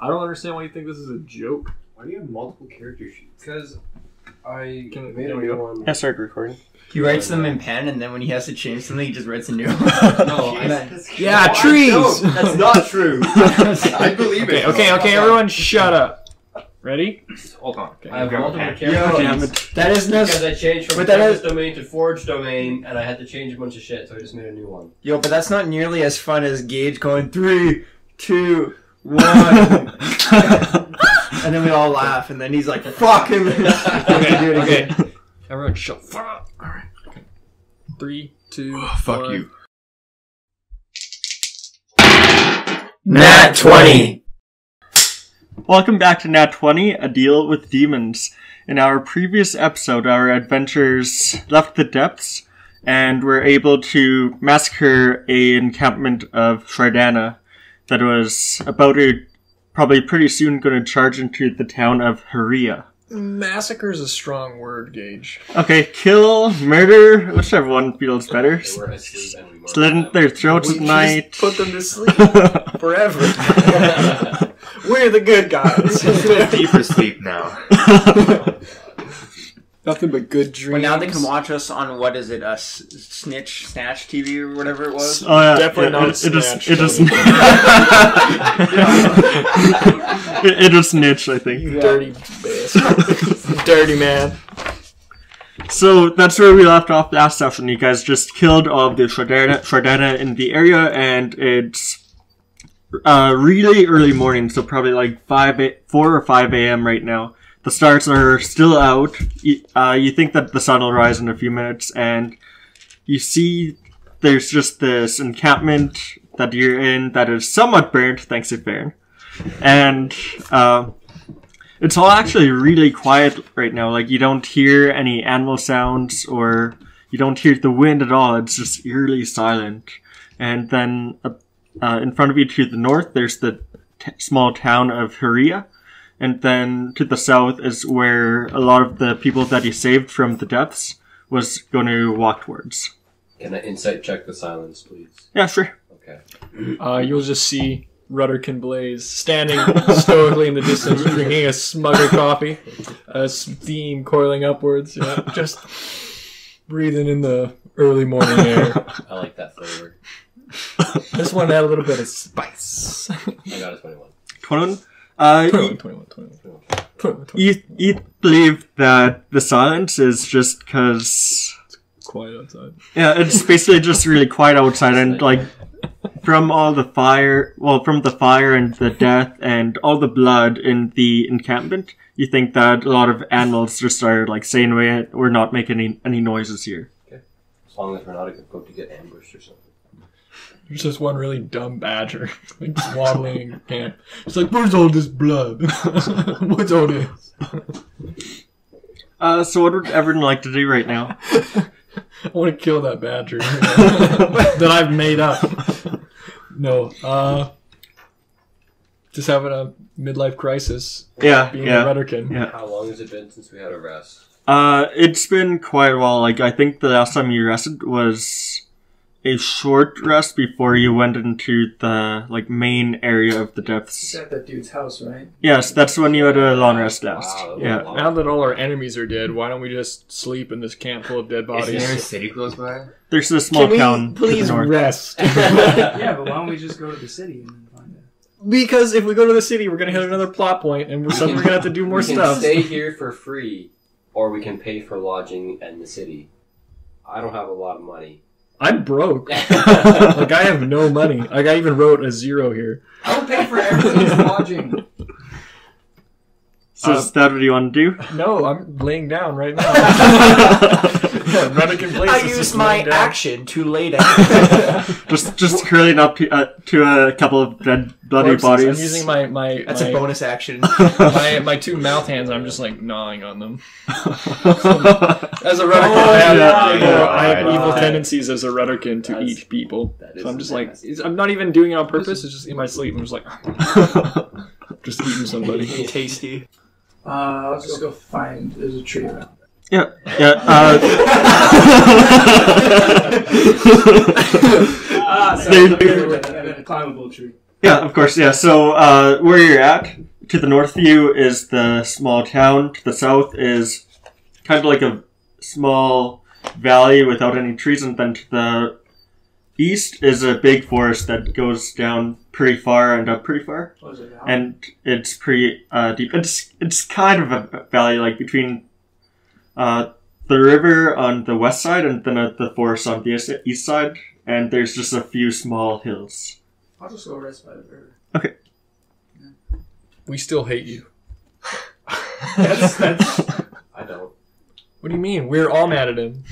I don't understand why you think this is a joke. Why do you have multiple character sheets? Because I Can- made can a we new go? one. Yeah, start recording. He writes them in pen, and then when he has to change something, he just writes a new one. No, I, Yeah, No, trees! don't. That's not true. I believe Okay, it. okay, okay, everyone shut up. Ready? Hold on. Okay, I have multiple Okay. character Yo, sheets. that is no. Because I changed from But that Canvas domain to Forge domain, and I had to change a bunch of shit, so I just made a new one. Yo, but that's not nearly as fun as Gage going three, two, one, and then we all laugh, and then he's like, "Fuck him." Okay, do it okay. Everyone shut fuck up. Alright. Okay. Three, two, oh, fuck one. you. Nat twenty. Welcome back to Nat 20, A Deal with Demons. In our previous episode, our adventurers left the depths and were able to massacre a encampment of Shardana that was about to probably pretty soon going to charge into the town of Hrea. Massacre is a strong word, Gage. Okay, kill, murder, whichever one feels better. They were asleep and we Slit in their throats at night. Put them to sleep forever. We're the good guys. deeper sleep now. Nothing but good dreams. But now they can watch us on what is it? A s- snitch, snatch TV or whatever it was. Oh yeah, Definitely yeah, not it, it just Snatch, it just though. it, it just niche, I think. You dirty bastard. dirty man. So that's where we left off last session. You guys just killed all of the Shardana, Shardana in the area, and it's uh, really early morning, so probably like five, a- four or five a.m. right now. The stars are still out. You, uh, you think that the sun will rise in a few minutes, and you see there's just this encampment that you're in that is somewhat burnt, thanks to Baron, and. Uh, it's all actually really quiet right now. Like you don't hear any animal sounds or you don't hear the wind at all. It's just eerily silent. And then uh, uh, in front of you to the north, there's the small town of Hrea. And then to the south is where a lot of the people that he saved from the depths was going to walk towards. Can I insight check the silence, please? Yeah, sure. Okay. Uh, you'll just see Rudderkin Blaze standing stoically in the distance, drinking a smugger coffee, a steam coiling upwards, you know, just breathing in the early morning air. I like that flavor. This one had a little bit of spice. I got a 21. 21. Uh, 21, 21, 21, 21. you, you believe that the silence is just because it's Quiet outside. Yeah, it's basically just really quiet outside, and like from all the fire, well, from the fire and the death and all the blood in the encampment, you think that a lot of animals just are like saying we're not making any, any noises here. As long as we're not about to get ambushed or something. There's just one really dumb badger, like waddling in camp. It's like, where's all this blood? What's all this? Uh, so what would everyone like to do right now? I want to kill that badger that I've made up. No, uh, just having a midlife crisis, Yeah, being yeah, a Rudderkin. yeah. How long has it been since we had a rest? Uh, it's been quite a while. Like, I think the last time you rested was a short rest before you went into the, like, main area of the depths. at that dude's house, right? Yes, that's when you had a long rest last. Wow, yeah. a lot. Now that all our enemies are dead, why don't we just sleep in this camp full of dead bodies? Is there a city close by? There's a small Can we town to please the north. rest? yeah, but why don't we just go to the city and find it? because if we go to the city, we're gonna hit another plot point, and we're suddenly gonna have to do more we can stuff. stay here for free, or we can pay for lodging in the city. I don't have a lot of money. I'm broke. like I have no money. Like I even wrote a zero here. I'll pay for everything's lodging. So is that what you want to do? No, I'm laying down right now. yeah, Rudderkin Blaze I is used my action to lay down. just just curling up to, uh, to a couple of dead bloody Corpses. bodies. I'm using my my That's my, a bonus action. my my two mouth hands. I'm just like gnawing on them. As a Rudderkin, Oh, I have, yeah, evil, yeah, I have yeah. evil tendencies as a Rudderkin to That's- eat people. that is So I'm just like, nasty. I'm not even doing it on purpose. It's just in my sleep. I'm just like, just eating somebody. Tasty. Uh, I'll just go find. There's a tree around. yeah, yeah. Uh, Ah, sorry. a climbable tree. Yeah, of course. Yeah. So uh, where you're at, to the north of you is the small town. To the south is kind of like a small valley without any trees, and then to the east is a big forest that goes down pretty far and up pretty far, What is it now? and it's pretty uh, deep. It's it's kind of a valley, like between uh, the river on the west side and then uh, the forest on the east- east side, and there's just a few small hills. I'll just go rest by the river. Okay. We still hate you. That's that's. I don't. What do you mean? We're all mad at him.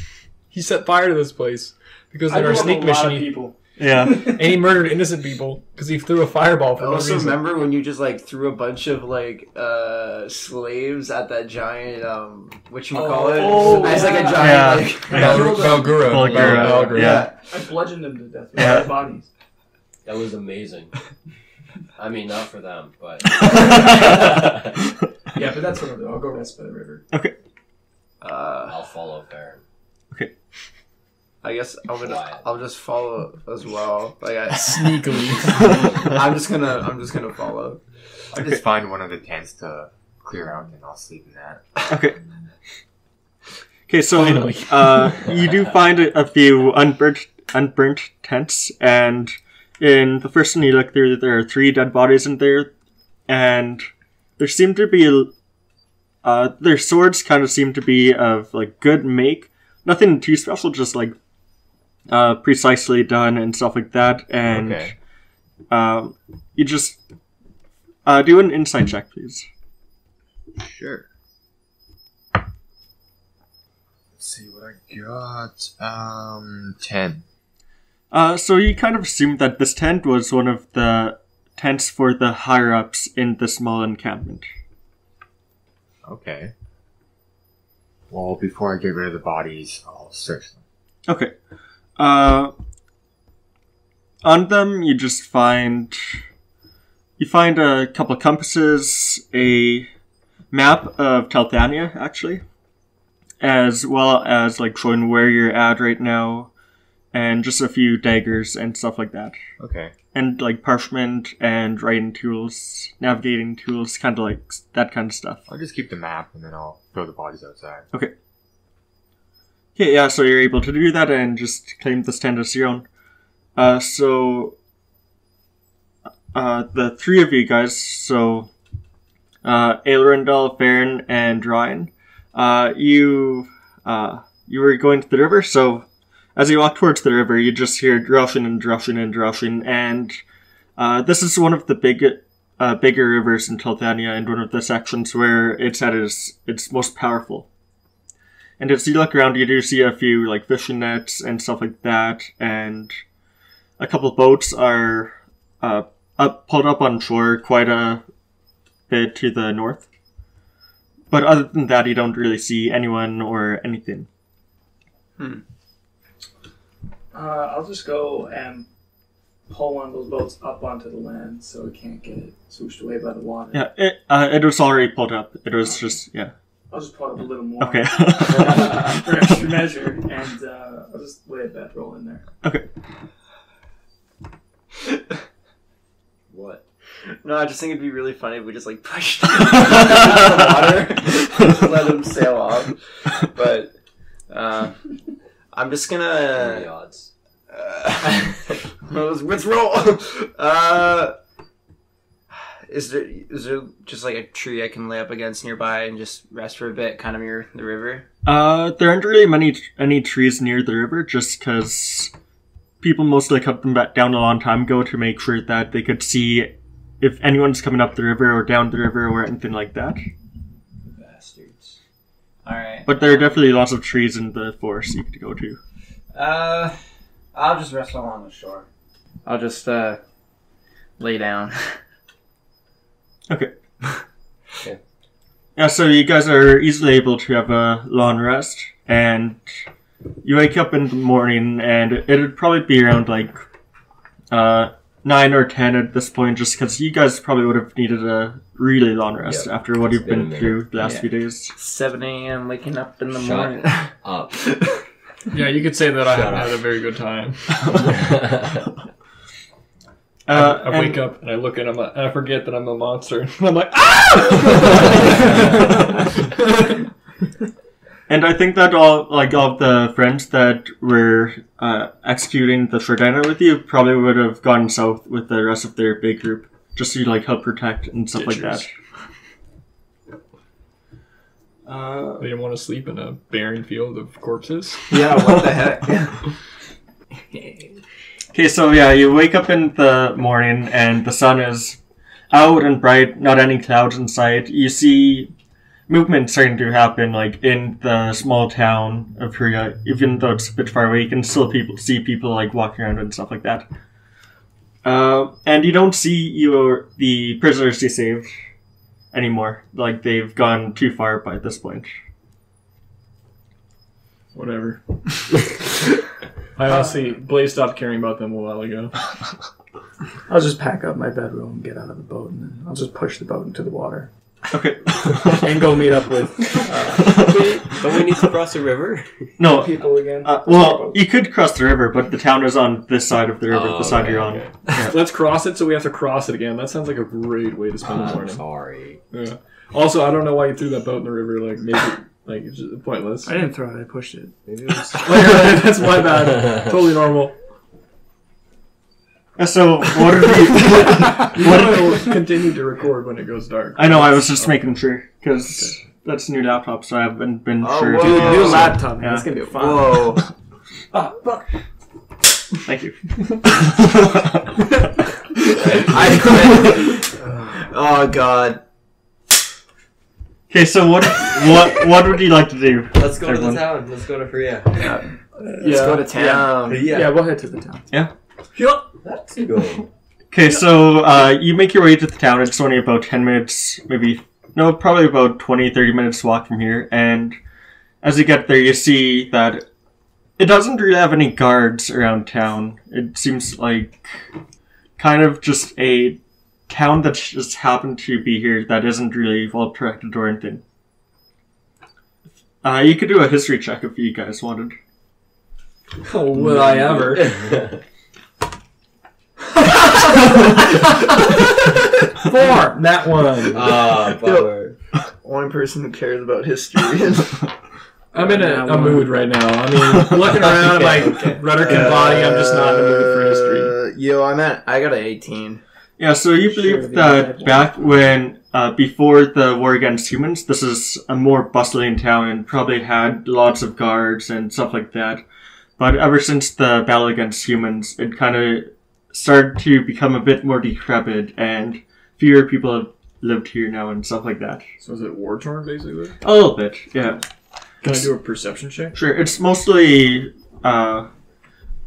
He set fire to this place because I in our sneak a lot mission, of he, people. Yeah. and he murdered innocent people because he threw a fireball for no also, reason. remember when you just like threw a bunch of like uh slaves at that giant um what you call it? Oh, As like a yeah. giant Yeah. like Val- Valgura. Valgura, Valgura. yeah. I bludgeoned them to death with Yeah. their bodies. That was amazing. I mean, not for them, but Yeah, but that's what I'll do. I'll go rest by the river. uh I'll follow Baron. I guess I'm gonna Quiet. I'll just follow as well. Like I Sneakily. I'm just gonna I'm just gonna follow. I just find one of the tents to clear out and I'll sleep in that. Okay. Okay, so uh, you do find a, a few unburnt unburnt tents, and in the first one you look through, there are three dead bodies in there, and there seem to be uh, their swords kind of seem to be of like good make, nothing too special, just like uh, precisely done and stuff like that, and Okay. um, you just uh, do an insight check, please. Sure. Let's see what I got. Um, ten. Uh, so you kind of assumed that this tent was one of the tents for the higher ups in the small encampment. Okay. Well, before I get rid of the bodies, I'll search them. Okay. Uh, on them, you just find you find a couple of compasses, a map of Telthania, actually, as well as like showing where you're at right now, and just a few daggers and stuff like that. Okay. and like parchment and writing tools, navigating tools, kind of like that kind of stuff. I'll just keep the map and then I'll throw the bodies outside. Okay, yeah, so you're able to do that and just claim this tent as your own. Uh, so, uh, the three of you guys, so, uh, Aelrindal, Farron, and Ryan, uh, you, uh, you were going to the river, so as you walk towards the river, you just hear drushing and drushing and drushing, and uh, this is one of the big, uh, bigger rivers in Telthania, and one of the sections where it's at its its most powerful. And as you look around, you do see a few like fishing nets and stuff like that, and a couple of boats are uh, up pulled up on shore quite a bit to the north. But other than that, you don't really see anyone or anything. Uh, I'll just go and pull one of those boats up onto the land so it can't get swooshed away by the water. Yeah, it uh, it was already pulled up. It was just yeah. I'll just pull it up a little more. Okay. for extra measure, and uh, I'll just lay a bedroll in there. okay. What? No, I just think it'd be really funny if we just like pushed him into the water, let him sail off. But uh, I'm just What are the gonna. odds? Uh, let's, let's roll. Uh, is there is there just like a tree I can lay up against nearby and just rest for a bit, kind of near the river? Uh, there aren't really many any trees near the river, just because people mostly cut them back down a long time ago to make sure that they could see if anyone's coming up the river or down the river or anything like that. Bastards. All right. But there are definitely lots of trees in the forest you could go to. Uh, I'll just rest along the shore. I'll just uh lay down. Okay. Okay. Yeah, so you guys are easily able to have a long rest, and you wake up in the morning, and it'd probably be around like uh, nine or ten at this point, just because you guys probably would have needed a really long rest Yep. after what you've been been through the last Yeah. few days. 7 a.m. waking up in the Shut morning. Up. Yeah, you could say that I haven't up. had a very good time. Uh, I and- wake up and I look and I'm a, I forget that I'm a monster. And I'm like, ah! And I think that all like all of the friends that were uh, executing the Shardana with you probably would have gone south with the rest of their big group just to like help protect and stuff like that. Uh, they didn't want to sleep in a barren field of corpses. Yeah, what the heck? okay, so yeah, you wake up in the morning and the sun is out and bright, not any clouds in sight. You see movement starting to happen, like in the small town of Hrea. Even though it's a bit far away, you can still people see people like walking around and stuff like that. Uh, and you don't see your the prisoners you saved anymore. Like they've gone too far by this point. Whatever. I honestly, Blaze stopped caring about them a while ago. I'll just pack up my bedroom, and get out of the boat, and then I'll just push the boat into the water Okay. and go meet up with Don't we need to cross the river? no. people again. Uh, well, you could cross the river, but the town is on this side of the river, Oh, the side okay, you're on. okay. Let's cross it so we have to cross it again. That sounds like a great way to spend the I'm morning. sorry. Yeah. Also, I don't know why you threw that boat in the river. Like maybe, like it's just pointless. I didn't throw it. I pushed it. Maybe it was. That's my bad. Totally normal. So, what did we. You what know did, it'll continue to record when it goes dark. I know, I was just making sure, because that's a new laptop, so I haven't been Oh, sure. whoa. Dude, new laptop. Man. Yeah. It's gonna be fun. Whoa. Ah, Thank you. I quit. oh god. Okay, so what what what would you like to do? Let's go Everyone. to the town. Let's go to Hrea. Let's go to town. Yeah, Yeah, we'll head to the town. Yeah. Let's go. Okay, so uh, you make your way to the town. It's only about 10 minutes, maybe, no, probably about 20, 30 minutes walk from here. And as you get there, you see that it doesn't really have any guards around town. It seems like kind of just a town that just happened to be here that isn't really well protected or anything. Uh, you could do a history check if you guys wanted. Oh, will I ever? Four. That one. Ah, bummer. Only person who cares about history. I'm in a, a mood right now. I mean, looking around Okay, like okay. Rudderkin body, I'm just not in the mood for history. Uh, yo, I'm at. I got an 18. Yeah, so you believe they that had one. back when, uh, before the war against humans, this is a more bustling town and probably had lots of guards and stuff like that. But ever since the battle against humans, it kind of started to become a bit more decrepit and fewer people have lived here now and stuff like that. So is it war torn basically? A little bit, yeah. Can I do a perception check? Sure, it's mostly, uh,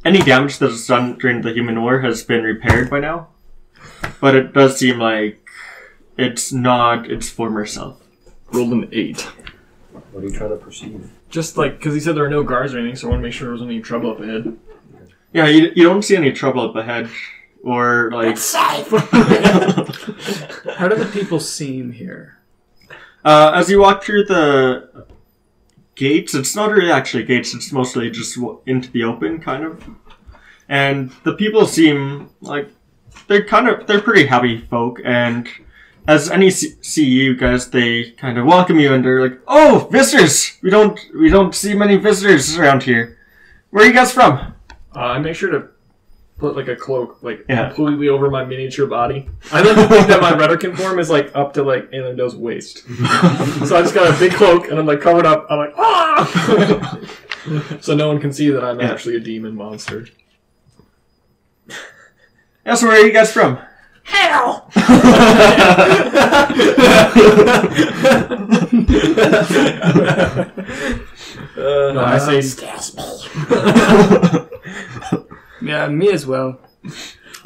any damage that was done during the human war has been repaired by now. But it does seem like it's not its former self. Rolled an eight. What are you trying to perceive? Just like because he said there were no guards or anything, so I want to make sure there wasn't any trouble up ahead. Yeah, you, you don't see any trouble up ahead. Or, like. safe. How do the people seem here? Uh, as you walk through the gates, it's not really actually gates, it's mostly just into the open, kind of. And the people seem like they're kind of they're pretty happy folk, and as any see guys, they kind of welcome you, and they're like, "Oh, visitors! We don't we don't see many visitors around here. Where are you guys from?" Uh, I make sure to put like a cloak like Yeah. completely over my miniature body. I like to think that my Rudderkin form is like up to like Aelrindal's waist. so I just got a big cloak and I'm like covered up. I'm like ah, so no one can see that I'm Yeah. actually a demon monster. Yeah, so where are you guys from? Hell! no, I say Yeah, me as well.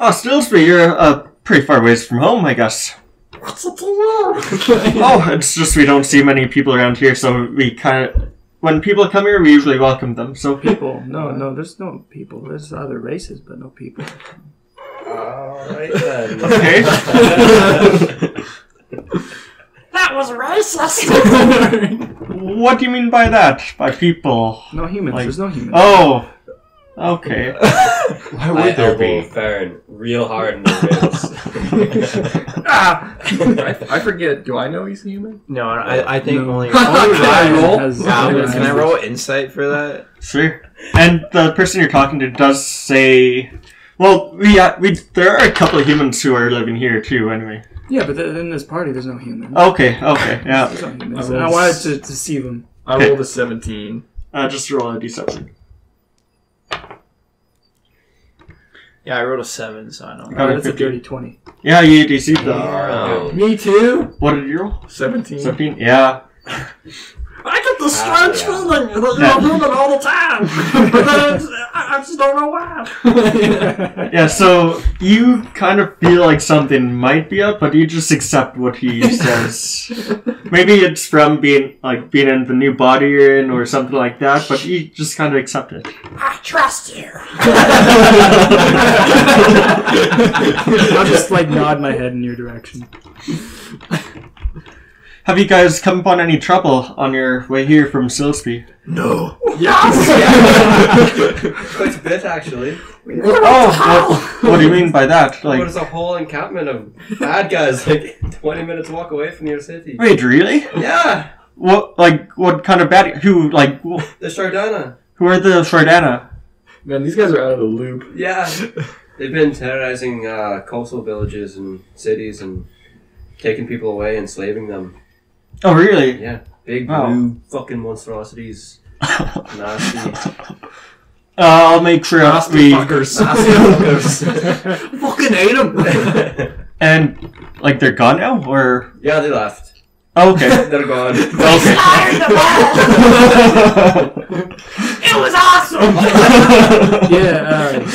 Oh, Stillsby, you're uh, pretty far ways from home, I guess. What's up? Oh, it's just we don't see many people around here, so we kind of. When people come here, we usually welcome them. So People. No, no, there's no people. There's other races, but no people. Alright then. Okay. That was racist! what do you mean by that? By people? no humans. Like- there's no humans. Oh, Okay. Why I would there elbow be? Farron real hard in the ribs. ah! I, I forget. Do I know he's human? No, I, I think No. only. Can I roll? Has- Wow, has- can I roll insight for that? Sure. And the person you're talking to does say, "Well, we uh, we there are a couple of humans who are living here too. Anyway." Yeah, but th- in this party, there's no humans. Okay. Okay. Yeah. There's no humans. I I wanted to, deceive see them. I rolled a 17. Uh, just roll a deception. Yeah, I rolled a seven, so I don't. Got Oh, a that's a 50. dirty 20. Yeah, you you see the Oh. Me too. what did you roll? 17. 17? Yeah. I get the strange strange Ah, feeling that Yeah. you're human all the time, but then I I just don't know why. Yeah, so you kind of feel like something might be up, but you just accept what he says. Maybe it's from being like being in the new body you're in or something like that, but you just kind of accept it. I trust you. I'll just like nod my head in your direction. Have you guys come upon any trouble on your way here from Silsby? no. Yes! Quite a bit, actually. Oh, what, what do you mean by that? Like, Like, there's a whole encampment of bad guys, like 20 minutes walk away from your city. wait, really? Yeah, What, like, what kind of bad? Who, like, wh- the Shardana. who are the Shardana? Man, these guys are out of the loop. Yeah. They've been terrorizing uh, coastal villages and cities and taking people away, enslaving them. Oh, really? Yeah. Big Wow. blue fucking monstrosities. Nasty. Uh, I'll make sure Nasty we fuckers. Fucking hate them. and like they're gone now, or yeah, they left. oh, okay. They're gone. Okay. It was awesome. yeah, uh,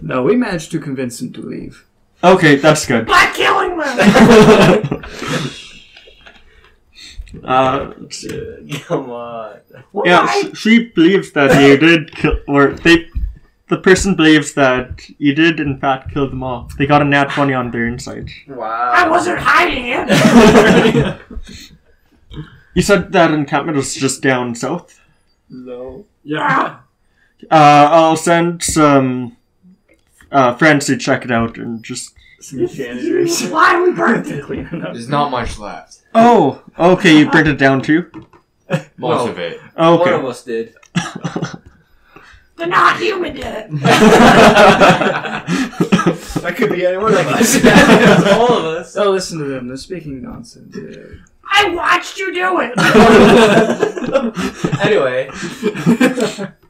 no, we managed to convince him to leave. okay, that's good. By killing them! Uh. Come on. yeah, sh- she believes that you did kill, or they, the person believes that you did in fact kill them all. They got a nat twenty on their insight. Wow. I wasn't hiding it! You said that encampment was just down south. no. Yeah! Uh, I'll send some uh, friends to check it out and just. Some janitors. Why we burnt it? Clean it up. There's not much left. Oh, okay. You burned it down too. Most No. of it. Oh, okay. One of Okay. us did. The not human did it! That could be any one of us. All of us. Oh, listen to them. They're speaking nonsense. Yeah. I watched you do it. anyway,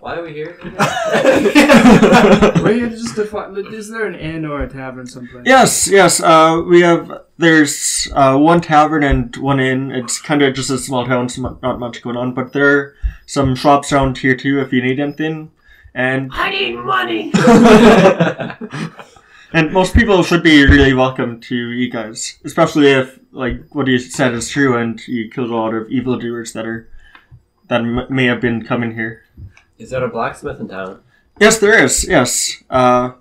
why are we here? We're here just to find. Is there an inn or a tavern someplace? Yes, yes. Uh, we have. There's uh, one tavern and one inn. It's kind of just a small town, so not much going on. But there are some shops around here too, if you need anything. And I need money. and most people should be really welcome to you guys, especially if like what you said is true, and you killed a lot of evildoers that are that may have been coming here. Is there a blacksmith in town? Yes, there is. Yes, uh,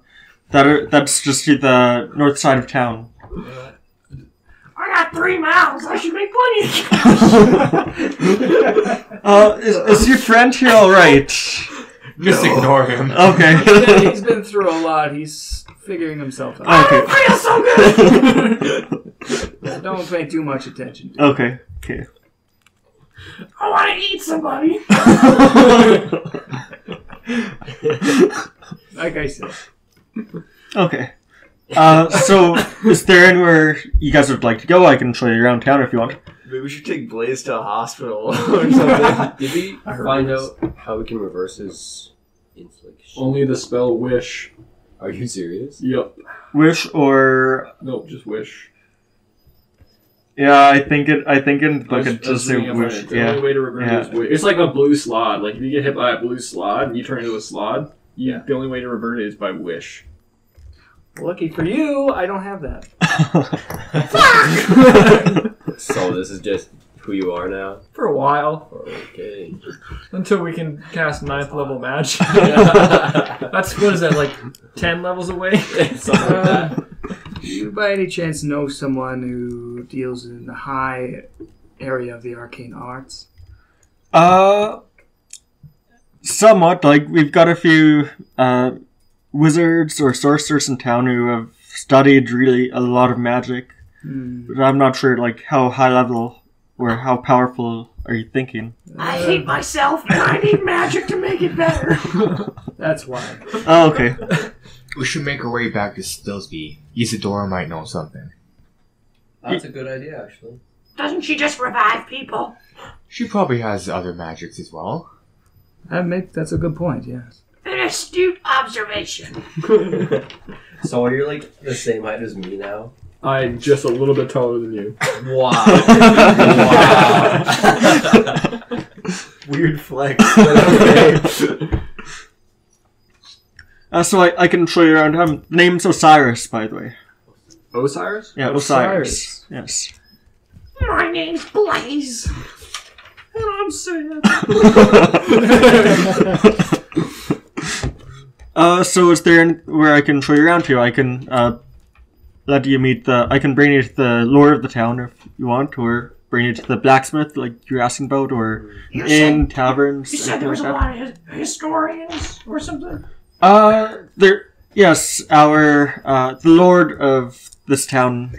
that are, that's just to the north side of town. I got three mouths. I should make plenty. Uh, is, is your friend here all right? Just ignore him. Okay. He's been through a lot. He's figuring himself out. okay. I feel so good. Don't pay too much attention. To Okay. Okay. I want to eat somebody. Like I said, Okay. Uh, so is there anywhere you guys would like to go? I can show you around town if you want. Maybe we should take Blaze to a hospital or something. Did we I find this. out how we can reverse his infliction? Only the spell wish. Are you serious? Yep. Wish or Nope, just wish. Yeah, I think it. I think in like I a was- I was just say reading wish. it. The Yeah. only way to revert Yeah. it is wish. It's like a blue slaad. Like if you get hit by a blue slaad and you turn into a slaad, you, Yeah. the only way to revert it is by wish. lucky for you, I don't have that. So this is just who you are now? For a while. Okay. Until we can cast ninth level magic. That's what is that, like ten levels away? Something like that. Do you by any chance know someone who deals in the high area of the arcane arts? Uh, somewhat. Like we've got a few uh, wizards or sorcerers in town who have studied really a lot of magic, but I'm not sure like how high level or how powerful are you thinking? I hate myself and I need magic to make it better. That's why. Oh, okay. We should make our way back to Stillsby. Isadora might know something. That's a good idea, actually. Doesn't she just revive people? She probably has other magics as well. That make, that's a good point, yes. An astute observation. So you're you like the same height as me now? I'm just a little bit taller than you. Wow. wow. Weird flex. but okay. Uh, so I, I can show you around. Um, name's Osiris, by the way. Osiris? Yeah, Osiris. Yes. My name's Blaze. And I'm sad. Uh, so is there an- where I can show you around to? I can uh, let you meet the. I can bring you to the lord of the town if you want, or bring you to the blacksmith like you're asking about, or You in said, taverns. you said there was a lot of historians or something. Uh, there. Yes, our uh, the lord of this town,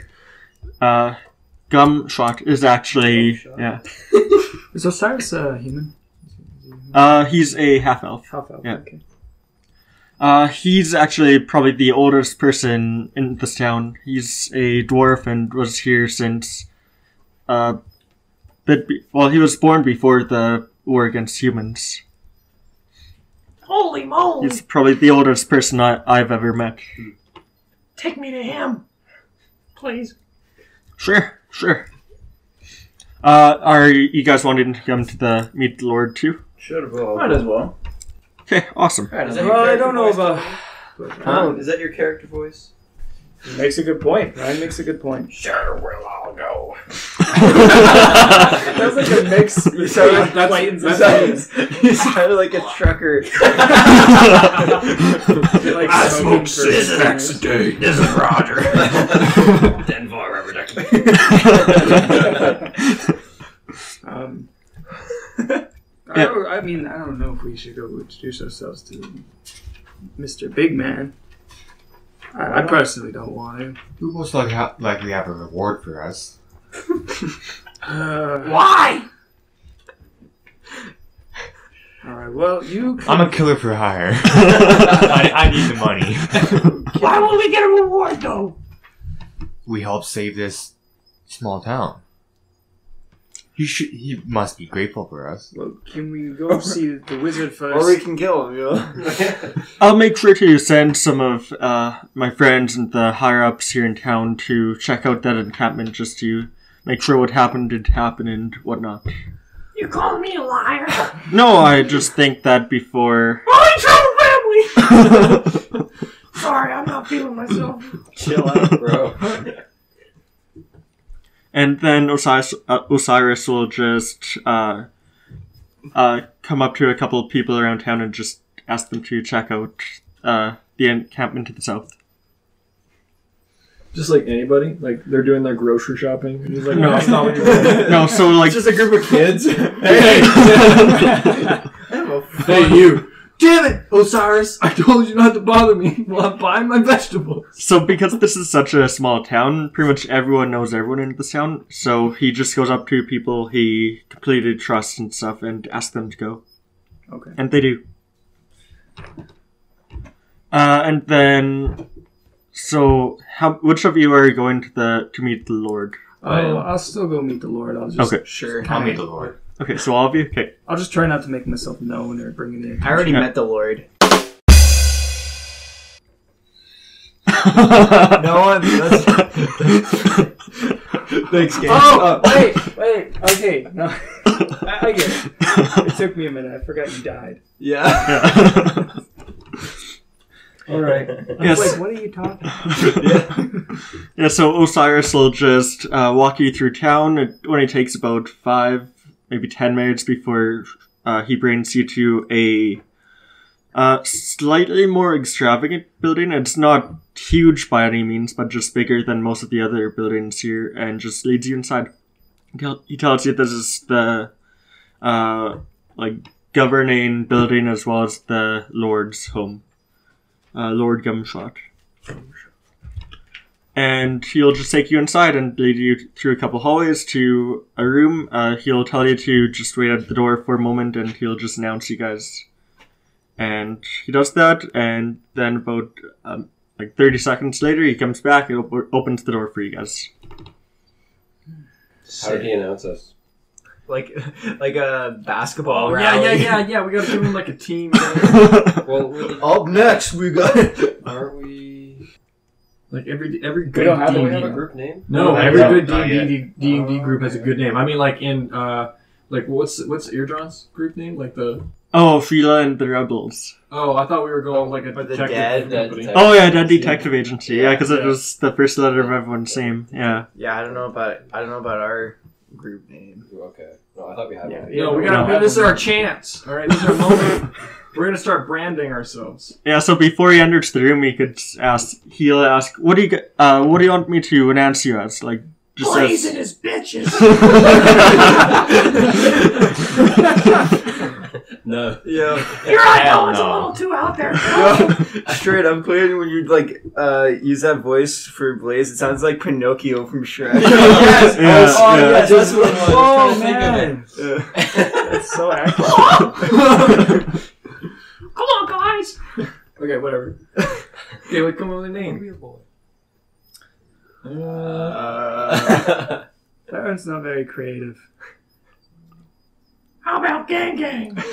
uh, Gumshot is actually Gumshot? yeah. Is Osiris a human? Uh, he's a half elf. Half elf. Yeah. Okay. Uh, he's actually probably the oldest person in this town. He's a dwarf and was here since, uh, bit be- well, he was born before the war against humans. Holy moly! He's probably the oldest person I- I've ever met. Take me to him. Please. Sure, sure. Uh, are you guys wanting to come to the meet the Lord too? Should have. Well, Might as well. Okay, awesome. Is that Well, I don't know voice, about. Tony? Is that your character voice? Makes a good point. Ryan makes a good point. Sure, we'll all go. That's like a mix. You sound like, between Clayton's and Clayton's. you sounded like a trucker. Like I smoke for six years. packs a day. This is Roger. Denver rubber ducky. Um, I, don't, I mean, I don't know if we should go introduce ourselves to Mr. Big Man. I, I personally don't want to. Who most likely, ha- likely have a reward for us? Uh, Why? all right. Well, you. I'm a killer for hire. I, I need the money. Why won't we get a reward though? we helped save this small town. He should. He must be grateful for us. Well, can we go see the wizard first? or we can kill him, you know? I'll make sure to send some of uh, my friends and the higher ups here in town to check out that encampment just to make sure what happened did happen and whatnot. You calling me a liar? No, I just think that before. My trouble family. Sorry, I'm not feeling myself. Chill out, bro. And then Osiris, uh, Osiris will just uh, uh, come up to a couple of people around town and just ask them to check out uh, the encampment to the south. Just like anybody, like they're doing their grocery shopping. And he's like, No. no, that's not what you're doing. No, so like It's just a group of kids. Hey! hey, you! Damn it, Osiris! I told you not to bother me while I'm buying my vegetables. So because this is such a small town, pretty much everyone knows everyone in this town. So he just goes up to people he completely trusts and stuff and asks them to go. Okay. And they do. Uh, and then, so how? Which of you are going to the to meet the Lord? Oh, I'll still go meet the Lord. I'll just Okay. Sure. I'll meet the Lord. Okay, so all of you. Okay. I'll just try not to make myself known or bring in the. I already Yeah. met the Lord. No one. Thanks, game. Oh, wait, wait. Okay, no, I, I get it. It took me a minute. I forgot you died. Yeah. Yeah. All right. Yes. Wait, what are you talking? About? Yeah, so Osiris will just uh, walk you through town. It only takes about five, maybe ten minutes before uh, he brings you to a uh, slightly more extravagant building. It's not huge by any means, but just bigger than most of the other buildings here, and just leads you inside. He tells you this is the uh, like governing building as well as the Lord's home, uh, Lord Gumshot. And he'll just take you inside and lead you through a couple hallways to a room. Uh, he'll tell you to just wait at the door for a moment, and he'll just announce you guys. And he does that, and then about um, like thirty seconds later, he comes back and op- opens the door for you guys. How did he announce us? Like like a basketball Oh, yeah, rally. yeah, yeah, yeah. We gotta give him like a team. Well, really, Up next, we got. aren't we? Like every every We good don't have, D&D have a group name? No, No, every good D and D D and D group has a good name. I mean, like in uh, like what's what's Eardraw's group name? Like the Oh, Fila and the Rebels. oh, I thought we were going like a Or the detective dead- dead company. detective. Oh yeah, Dead Detective Agency. Yeah, because it Yeah. was the first letter of everyone's name. Yeah. Yeah, I don't know about I don't know about our group name. Okay. No, I thought we had Yeah, one. yeah, no, we we gotta. don't this is our chance. All right, this is our moment. we're gonna start branding ourselves. Yeah. So before he enters the room, he could ask. He'll ask, "What do you? g- Uh, what do you want me to announce you as? Like, just Blazing as." his bitches. No. Yeah. Your I Hell know it's a little too out there. Straight up, clear when you like uh, use that voice for Blaze, it sounds like Pinocchio from Shrek. yes. Yeah, oh, yeah. yes, that's what it was. Oh I was trying to think of it. man, that's so accurate. Come on, guys. Okay, whatever. okay, like come up with a name. Uh, Uh, That one's not very creative. How about gang gang? feel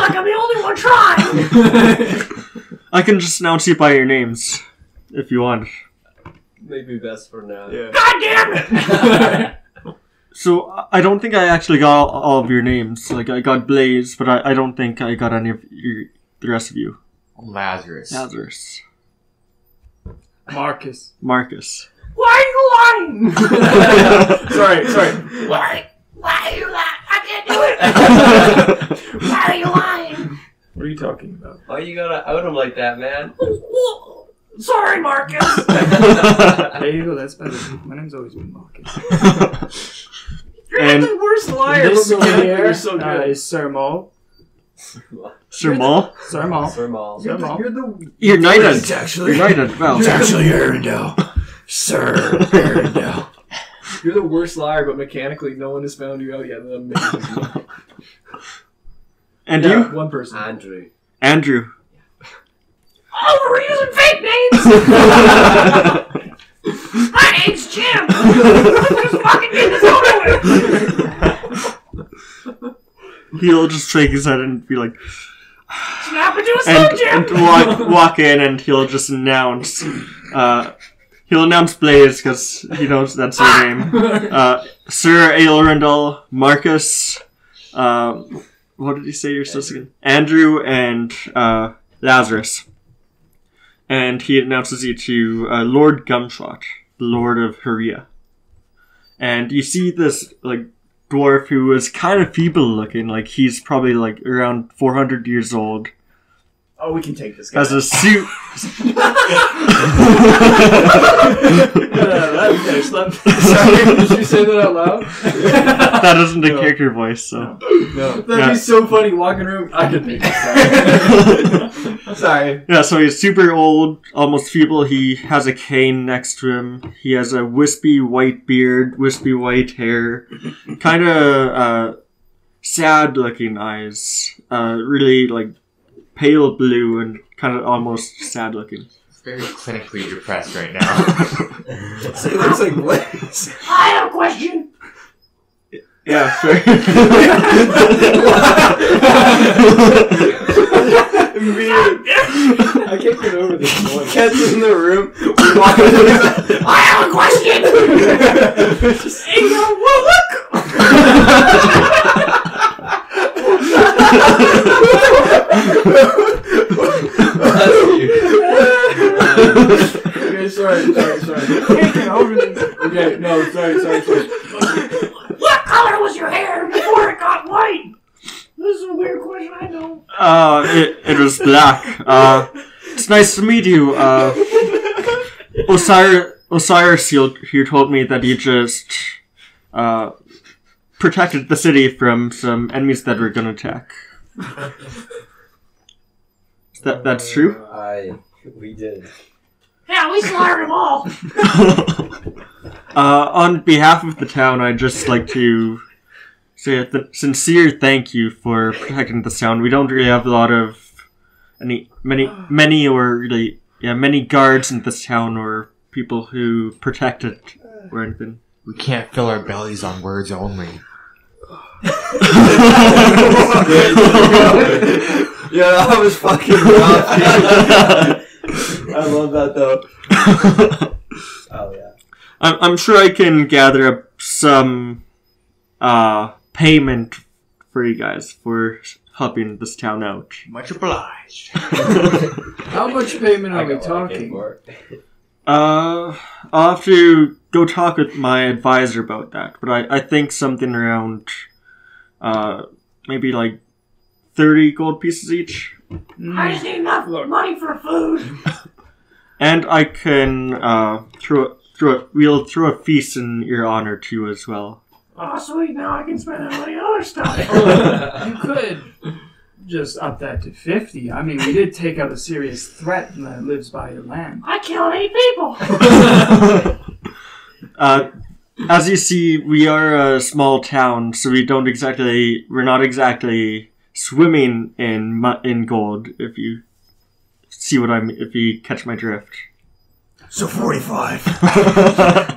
like I'm the only one trying. I can just announce you by your names, if you want. Maybe best for now. yeah. God damn it! So I- I don't think I actually got all, all of your names. Like I got Blaze, but I, I don't think I got any of your, the rest of you. Lazarus. Lazarus, Marcus. Marcus. Why are you lying? sorry, sorry. Why? Why are you lying? I can't do it. Why are you lying? What are you talking about? Why you gotta out him like that, man? Sorry, Marcus. There you go. That's better. My name's always been Marcus. You're And- the worst liar. This man. guy, you're so Uh, is Sir Maul. Sir Maul, Sir Maul. Sir Maul. Sir Maul. You're the you're knighted. Actually, You're knighted. Well, it's actually Arendelle. Sir Arendelle. You're the worst liar, but mechanically, no one has found you out yet. That amazes me. and Yeah, you, one person. Andrew. Andrew. Oh, we're using fake names. My name's Jim. Just fucking get this over with. He'll just shake his head and be like, Snap into a and, Slim and walk, walk in, and he'll just announce. Uh, he'll announce Blaze because he knows that's her name. Uh, Sir Aelrindal, Marcus. Um, what did he say your sister again? Andrew and uh, Lazarus. And he announces you to uh, Lord Gumshot, the Lord of Hrea. And you see this like dwarf who is kind of feeble looking, like he's probably like around 400 years old. Oh, we can take this guy. Has a suit. Sorry, did you say that out loud? that isn't a character voice, so. That'd Yeah. be so funny. Walking around, I could make this Sorry. Yeah, so he's super old, almost feeble. He has a cane next to him. He has a wispy white beard, wispy white hair, kind of uh, sad looking eyes. Uh, really like pale blue and kind of almost sad looking. It's very clinically depressed right now. So he looks like Blaze. I have a question. Yeah, fair. I can't get over this noise. Gets in the room. We walk in. I have a question. hey, yo, well, Okay, sorry, sorry, sorry. Can't over this. Okay, no, sorry, sorry, sorry. What color was your hair before it got white? This is a weird question. I know. Uh, it, it was black. Uh, it's nice to meet you. Uh, Osiris, Osiris here here told me that you just, uh, protected the city from some enemies that were going to attack. That that's true? I. We did. Yeah, we slaughtered them all. uh, on behalf of the town, I'd just like to say a th- sincere thank you for protecting the town. We don't really have a lot of any many many or really yeah many guards in this town or people who protect it or anything. We can't fill our bellies on words only. Yeah, that was fucking rough. I love that though. Oh yeah. I'm, I'm sure I can gather up some uh, payment for you guys for helping this town out. Much obliged. How much payment are we got what I came talking? for. Uh, I'll have to go talk with my advisor about that, but I, I think something around uh, maybe like 30 gold pieces each. I just need enough money for food. And I can uh, throw, throw, we'll throw a feast in your honor too as well. Oh, sweet. Now I can spend that money on other stuff. You could just up that to 50. I mean, we did take out a serious threat that lives by your land. I killed eight people. Uh, as you see, we are a small town, so we don't exactly, we're not exactly swimming in in gold. If you see what I'm, if you catch my drift. So forty-five.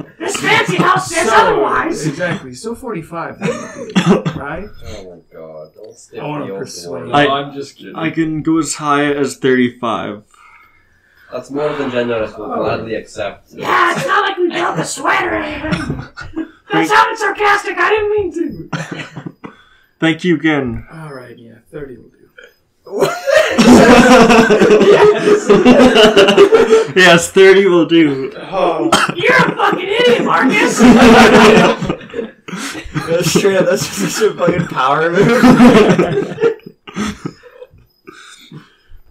This fancy house says So- otherwise. Exactly. So 45, then right? Oh my god, don't stick I wanna persuade. boy. I- I'm just kidding. I can go as high as thirty-five. That's more than generous, we'll gladly accept. Yeah, it's not like we built a sweater or anything. That sounded sarcastic. I didn't mean to. Thank you again. All right, yeah, 30 will do. yes, thirty will do. You're a fucking idiot, Marcus. That's straight up. That's just such a fucking power move.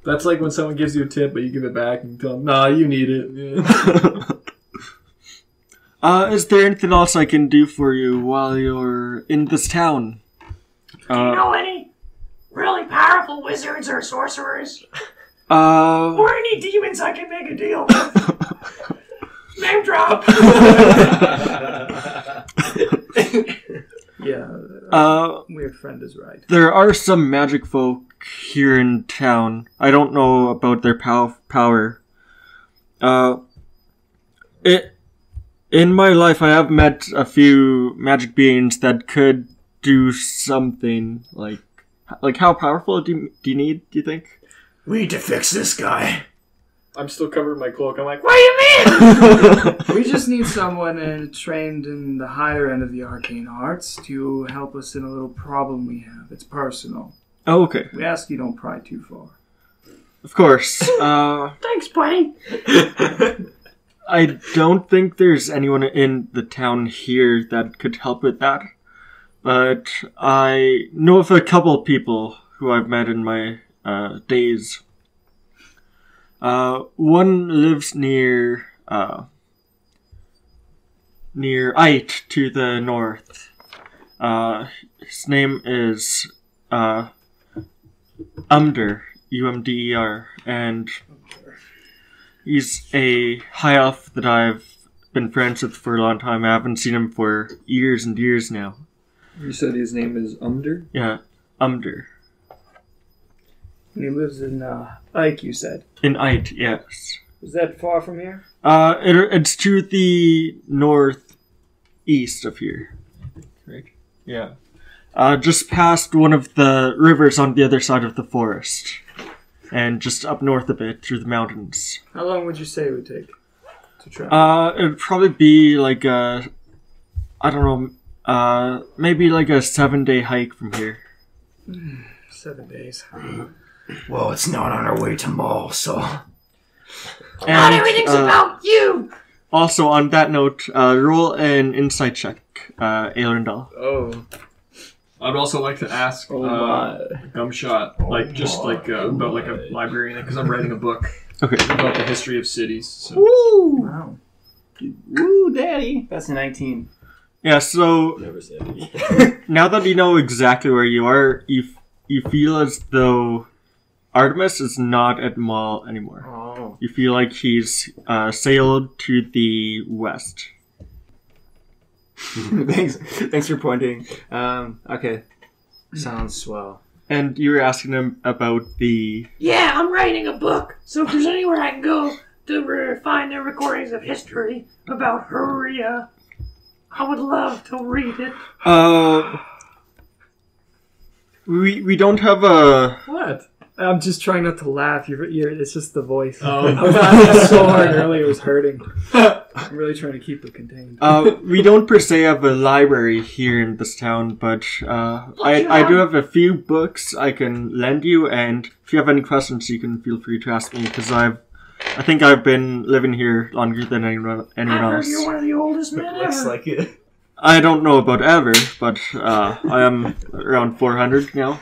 That's like when someone gives you a tip, but you give it back and tell them, "Nah, you need it." Yeah. uh, is there anything else I can do for you while you're in this town? Do you Uh, know any really powerful wizards or sorcerers? uh, Or any demons I can make a deal with? Name drop. Yeah, uh, weird friend is right. there are some magic folk here in town. I don't know about their pow- power. Uh, it, in my life, I have met a few magic beings that could do something like, like how powerful do you, do you need? Do you think? We need to fix this guy. I'm still covered in my cloak. I'm like, what do you mean? We just need someone uh, trained in the higher end of the arcane arts to help us in a little problem we have. It's personal. oh, okay, We ask you don't pry too far. of course. Uh, Thanks, buddy. I don't think there's anyone in the town here that could help with that. But I know of a couple people who I've met in my uh, days. Uh, one lives near uh, near Ite to the north. Uh, his name is uh, Umder, U M D E R, and He's a high elf that I've been friends with for a long time. I haven't seen him for years and years now. You said his name is Umder. Yeah, Umder. And he lives in uh, Ike, you said. In Ite, yes. Is that far from here? Uh, it, it's to the northeast of here. Right? Yeah. Uh, just past one of the rivers on the other side of the forest. And just up north a bit through the mountains. How long would you say it would take to travel? Uh, it'd probably be like a, I don't know, uh, maybe like a seven day hike from here. Seven days. Well, it's not on our way to Maul, so. Not everything's uh, about you. Also, on that note, uh, roll an insight check, uh, Aelrindal. Oh. I'd also like to ask Oh uh, Gumshot, like just like uh, about like a librarian, because I'm writing a book Okay. about the history of cities. So. Woo! Wow. Woo, daddy! That's a 19. Yeah, so Never said. now that you know exactly where you are, you f- you feel as though Artemis is not at Maul anymore. Oh. You feel like he's uh, sailed to the west. thanks, thanks for pointing. Um, okay, sounds swell. And you were asking him about the. Yeah, I'm writing a book, so if there's anywhere I can go to re- find the recordings of history about Hrea, I would love to read it. Uh, we we don't have a. What? I'm just trying not to laugh. You're, you're, it's just the voice. Oh. I was laughing so hard earlier, it was hurting. I'm really trying to keep it contained. Uh, we don't per se have a library here in this town, but uh, I, I do have a few books I can lend you, and if you have any questions, you can feel free to ask me because I've I think I've been living here longer than anyone anyone heard else. you're one of the oldest men Looks like it. I don't know about ever, but uh, I am around 400 now.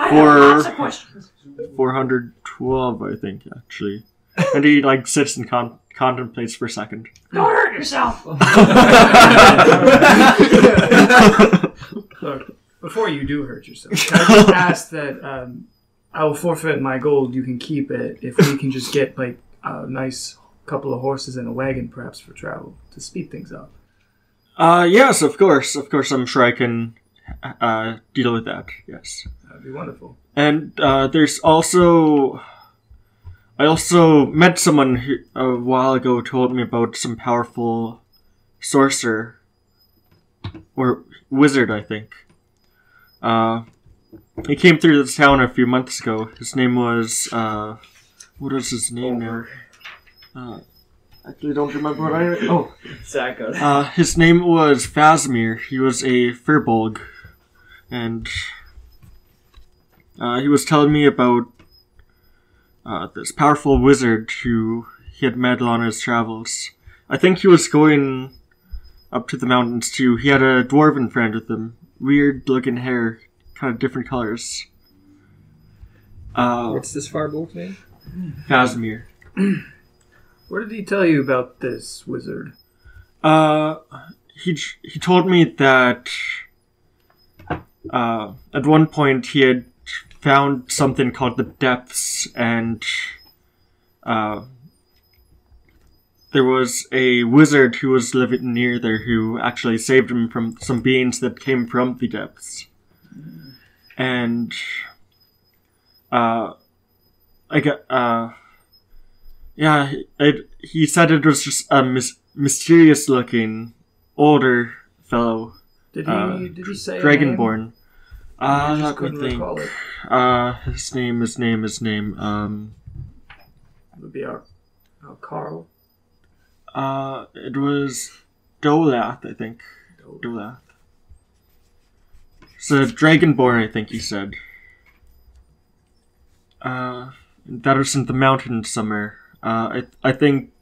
I for- have lots of questions. 412, I think, actually. And he like sits and con- contemplates for a second. Don't hurt yourself. Look, before you do hurt yourself, can I just ask that um, I will forfeit my gold. You can keep it if we can just get like a nice couple of horses and a wagon, perhaps for travel to speed things up. Uh, yes, of course, of course. I'm sure I can uh, deal with that. Yes. That'd be wonderful. And uh, there's also, I also met someone who a while ago who told me about some powerful sorcerer or wizard, I think. Uh, he came through this town a few months ago. His name was uh, what was his name now? Uh, actually, don't remember what I. Oh, Sacco. uh, his name was Phasmir. He was a Firbolg, and uh, he was telling me about uh, this powerful wizard who he had met on his travels. I think he was going up to the mountains too. He had a dwarven friend with him. Weird looking hair, kind of different colors. Uh, What's this Firbolg's name? Phasmir. What did he tell you about this wizard? Uh, he he told me that uh, at one point he had found something called the depths, and uh, there was a wizard who was living near there who actually saved him from some beings that came from the depths, and uh, I got uh. Yeah, it, he said it was just a mis- mysterious looking older fellow, Did he? Uh, did he say? Dragonborn. I Uh, just couldn't think. recall it. Uh, his name, his name, his name. Um, It would be our, our Carl. uh, it was Dolath, I think. Dolath. So Dragonborn, I think he said. Uh, that was in the mountain somewhere. Uh, I I think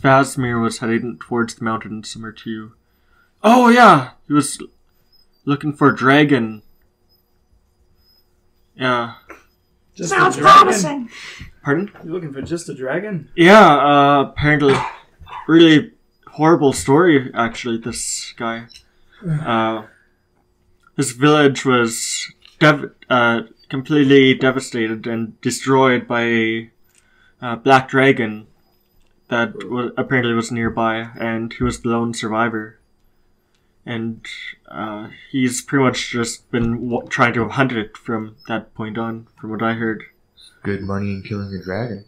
Phasmir was heading towards the mountain somewhere too. Oh yeah, he was looking for a dragon. Yeah. Just Sounds promising. Pardon? You looking for just a dragon? Yeah. Uh, apparently, really horrible story. Actually, this guy. Uh, his village was dev- uh, completely devastated and destroyed by a uh, black dragon that was, apparently was nearby, and he was the lone survivor. And uh, he's pretty much just been w- trying to hunt it from that point on, from what I heard. Good money in killing a dragon.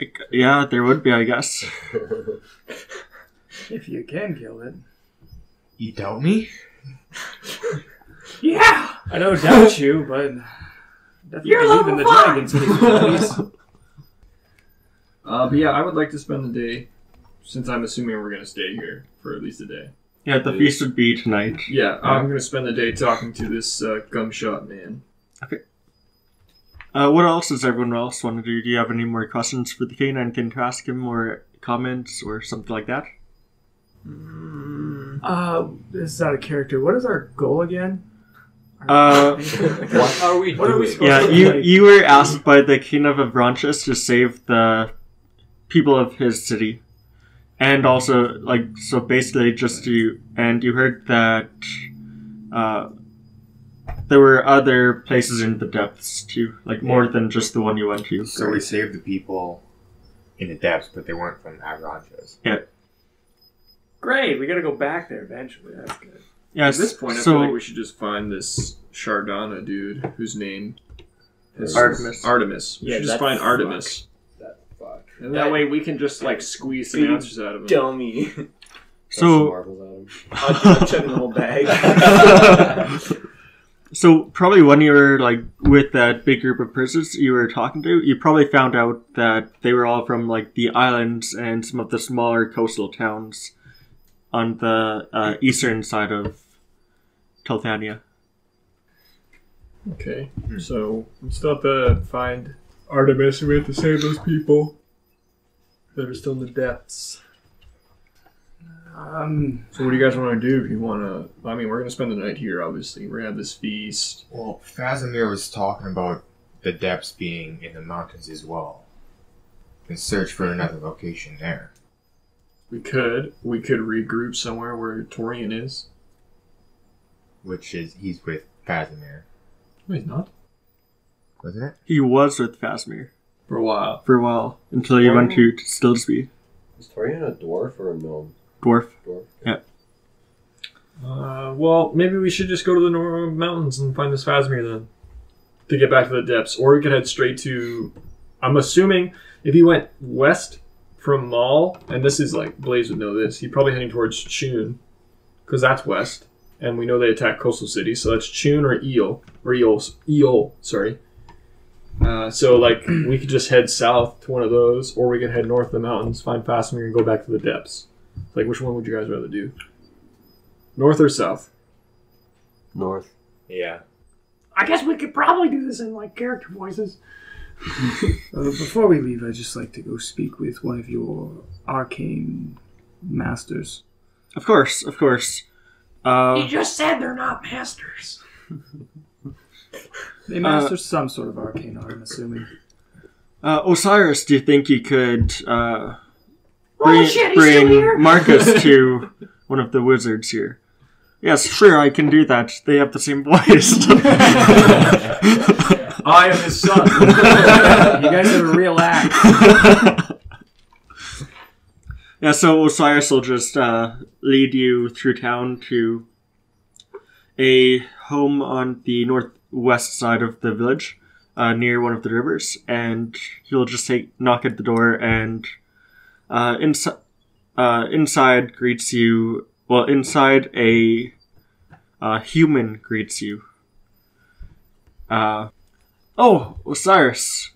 Like, Yeah, there would be, I guess. If you can kill it. You doubt me? Yeah. I don't doubt you, but definitely You're believe in the five. dragons. capabilities. Uh, but yeah, I would like to spend the day, since I'm assuming we're gonna stay here for at least a day. Yeah, the feast would be tonight. Yeah, I'm gonna spend the day talking to this uh, gumshot man. Uh, what else does everyone else want to do? Do you have any more questions for the canine? Can you ask him, or comments, or something like that? uh, this is out of character. What is our goal again? Uh, What are we What are we doing? supposed yeah, to you like- you were asked by the king of Avranches to save the people of his city, and also like so basically just you and you heard that uh, there were other places in the depths too, like more than just the one you went to. So we saved the people in the depths, but they weren't from Avalanches. Great, we gotta go back there eventually. That's good. Yes. At this point, I so feel like we should just find this Shardana dude whose name is Artemis. Artemis. We Yeah, should just that find fuck. Artemis. That that way we can just like squeeze some Big answers out of him. Dummy. Throw so marbles at him. I'm chugging the whole bag. so probably when you were like with that big group of prisoners you were talking to, you probably found out that they were all from like the islands and some of the smaller coastal towns on the uh, eastern side of Telthania. Okay, so we still have to find Artemis. and We have to save those people that are still in the depths. Um, So what do you guys want to do? If you want to, I mean, we're gonna spend the night here. Obviously, we're gonna have this feast. Well, Fazimir was talking about the depths being in the mountains as well. And search for another location there. We could, we could regroup somewhere where Torian is. Which is, he's with Fazimir, No, he's not. wasn't it? He was with Phasmir For a while. for a while until you went to Stilsby, Is Torian a dwarf or a gnome? dwarf. Dwarf. Uh, well, maybe we should just go to the Nor- mountains and find this Phasmir then, to get back to the depths. Or we could head straight to. I'm assuming if he went west from Maul, and this is like Blaze would know this, he's probably heading towards Chun, because that's west, and we know they attack coastal cities, so that's Chun or Eel or Eel, Eel, sorry. Uh, so like we could just head south to one of those, or we could head north of the mountains, find Phasmir, and go back to the depths. Like, which one would you guys rather do? North or south? North. Yeah. I guess we could probably do this in like character voices. uh, before we leave, I'd just like to go speak with one of your arcane masters. Of course, of course. Uh, You just said they're not masters. They master some sort of arcane art, I'm assuming. uh, Osiris, do you think you could uh, Oh bring, shit, bring. Marcus to one of the wizards here? Yes, sure, I can do that. They have the same voice. I am his son. you guys have a real act. yeah, so Osiris will just uh, lead you through town to a home on the northwest side of the village, uh, near one of the rivers, and he'll just take knock at the door, and uh, inside, uh, inside greets you. Well, inside a uh, human greets you. Uh, oh, Osiris.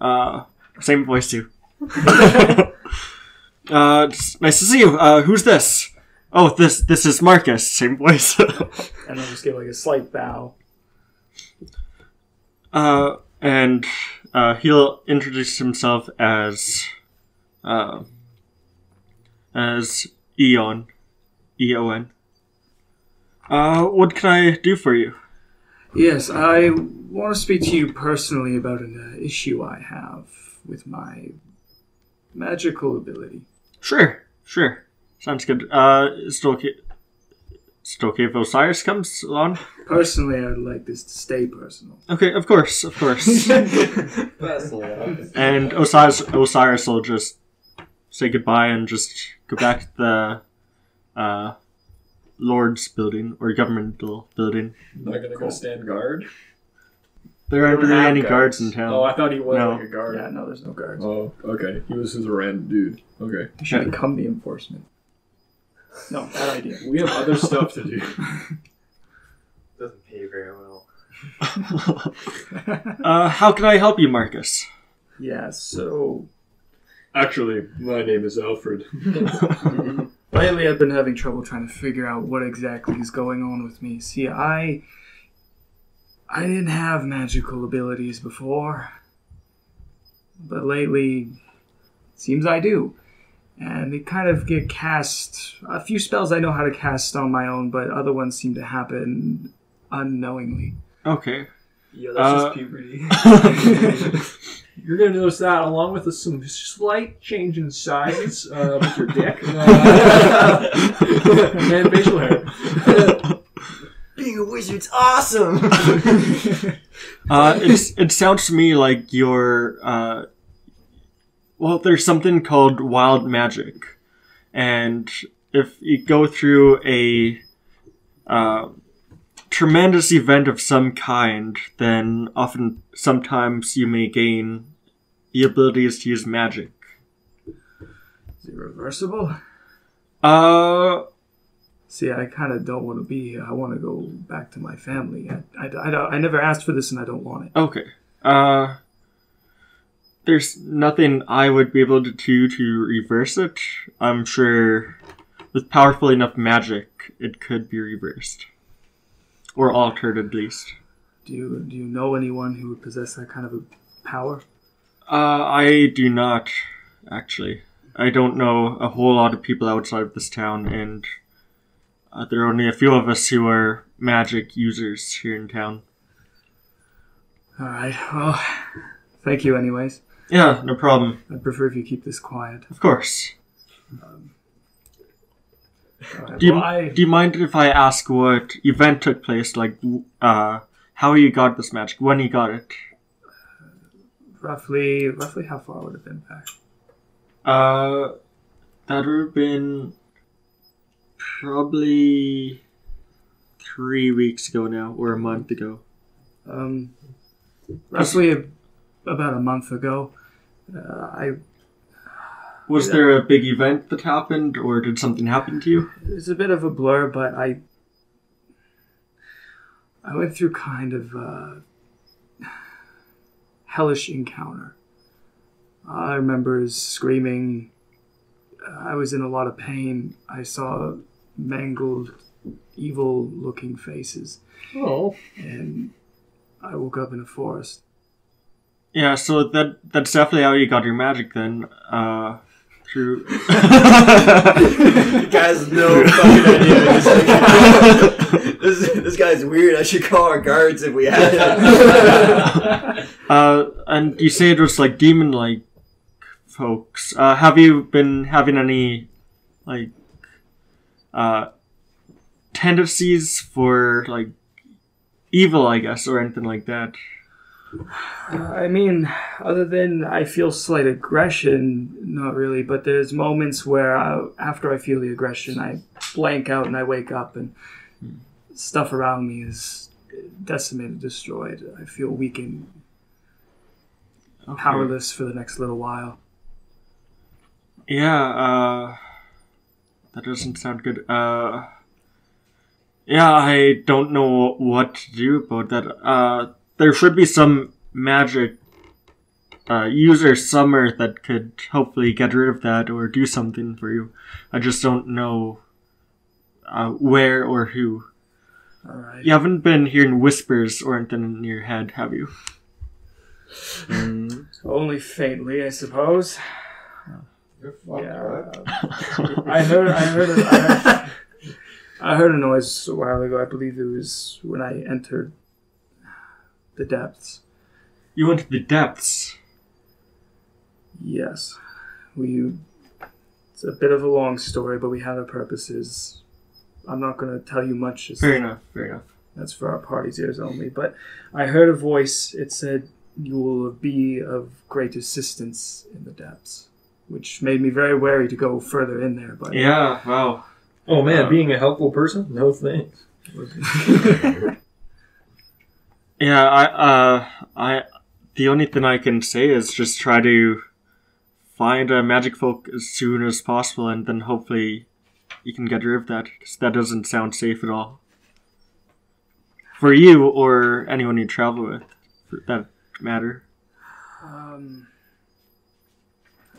Uh, same voice too. Uh, it's nice to see you. Uh, who's this? Oh, this this is Marcus. Same voice. And I'll just give like a slight bow. Uh, and uh, he'll introduce himself as uh, as Eon, E O N. Uh, what can I do for you? Yes, I want to speak to you personally about an uh, issue I have with my magical ability. Sure, sure. Sounds good. Uh, it okay? It okay if Osiris comes along? Personally, I'd like this to stay personal. Okay, of course, of course. Personally, and Osiris, Osiris will just say goodbye and just go back to the uh, Lord's building or governmental building. Not gonna go stand guard. There aren't really any guards. guards in town. Oh, I thought he was No. like a guard. Yeah, no, there's no guards. Oh, okay. He was just a random dude. Okay. You should become the enforcement. No, bad idea. We have other stuff to do. Doesn't pay very well. uh, how can I help you, Marcus? Yeah, so Actually, my name is Alfred. lately I've been having trouble trying to figure out what exactly is going on with me. See, I I didn't have magical abilities before, but lately seems I do. And they kind of get cast. A few spells I know how to cast on my own, but other ones seem to happen unknowingly. Okay. Yeah, that's just puberty. You're gonna notice that along with a, some slight change in size uh, with your dick uh, and facial hair. Being a wizard's awesome. Uh, it's, it sounds to me like you're. Uh, well, there's something called wild magic, and if you go through a uh, tremendous event of some kind, then often sometimes you may gain the abilities to use magic. Is it reversible? Uh, See, I kind of don't want to be here. I want to go back to my family. I, I, I, I never asked for this and I don't want it. okay. Uh, there's nothing I would be able to do to reverse it. I'm sure with powerful enough magic, it could be reversed. Or altered at least. Do you do you know anyone who would possess that kind of a power? Uh, I do not, actually. I don't know a whole lot of people outside of this town, and uh, there are only a few of us who are magic users here in town. All right. Well, thank you, anyways. Yeah, no problem. I'd prefer if you keep this quiet. Of course. Right, Do you, well, I, do you mind if I ask what event took place? Like, uh, how you got this magic? When you got it? roughly, roughly, how far would it have been back? Uh, that would have been probably three weeks ago now, or a month ago. Um, roughly a, about a month ago. Uh, I Was Yeah. there a big event that happened, or did something happen to you? it's a bit of a blur, but I I went through kind of a hellish encounter. I remember screaming. I was in a lot of pain. I saw mangled, evil-looking faces, Oh, and I woke up in a forest. Yeah, so that that's definitely how you got your magic then. Uh, through. You guys no fucking idea. This, this guy's weird. I should call our guards if we had him. uh, and you say it was like demon-like folks. Uh, have you been having any like uh tendencies for like evil, I guess, or anything like that? I mean, other than I feel slight aggression, not really, but there's moments where I, after I feel the aggression, I blank out and I wake up and stuff around me is decimated, destroyed. I feel weak and Okay. powerless for the next little while. Yeah, uh, that doesn't sound good. Uh, yeah, I don't know what to do about that. Uh, there should be some magic uh, user summer that could hopefully get rid of that or do something for you. I just don't know uh, where or who. All right. You haven't been hearing whispers or anything in your head, have you? Only faintly, I suppose. Yeah. I heard. I heard. A, I heard. I heard a noise a while ago. I believe it was when I entered the depths. You went to the depths. Yes, we. It's a bit of a long story, but we had our purposes. I'm not going to tell you much. It's, Fair enough, fair enough. That's for our party's ears only. But I heard a voice. It said, "You will be of great assistance in the depths," which made me very wary to go further in there. But Yeah, wow. oh man, Uh, being a helpful person? No thanks. Yeah, I, uh, I, the only thing I can say is just try to find a magic folk as soon as possible, and then hopefully you can get rid of that, 'cause that doesn't sound safe at all. For you or anyone you travel with, for that matter. Um,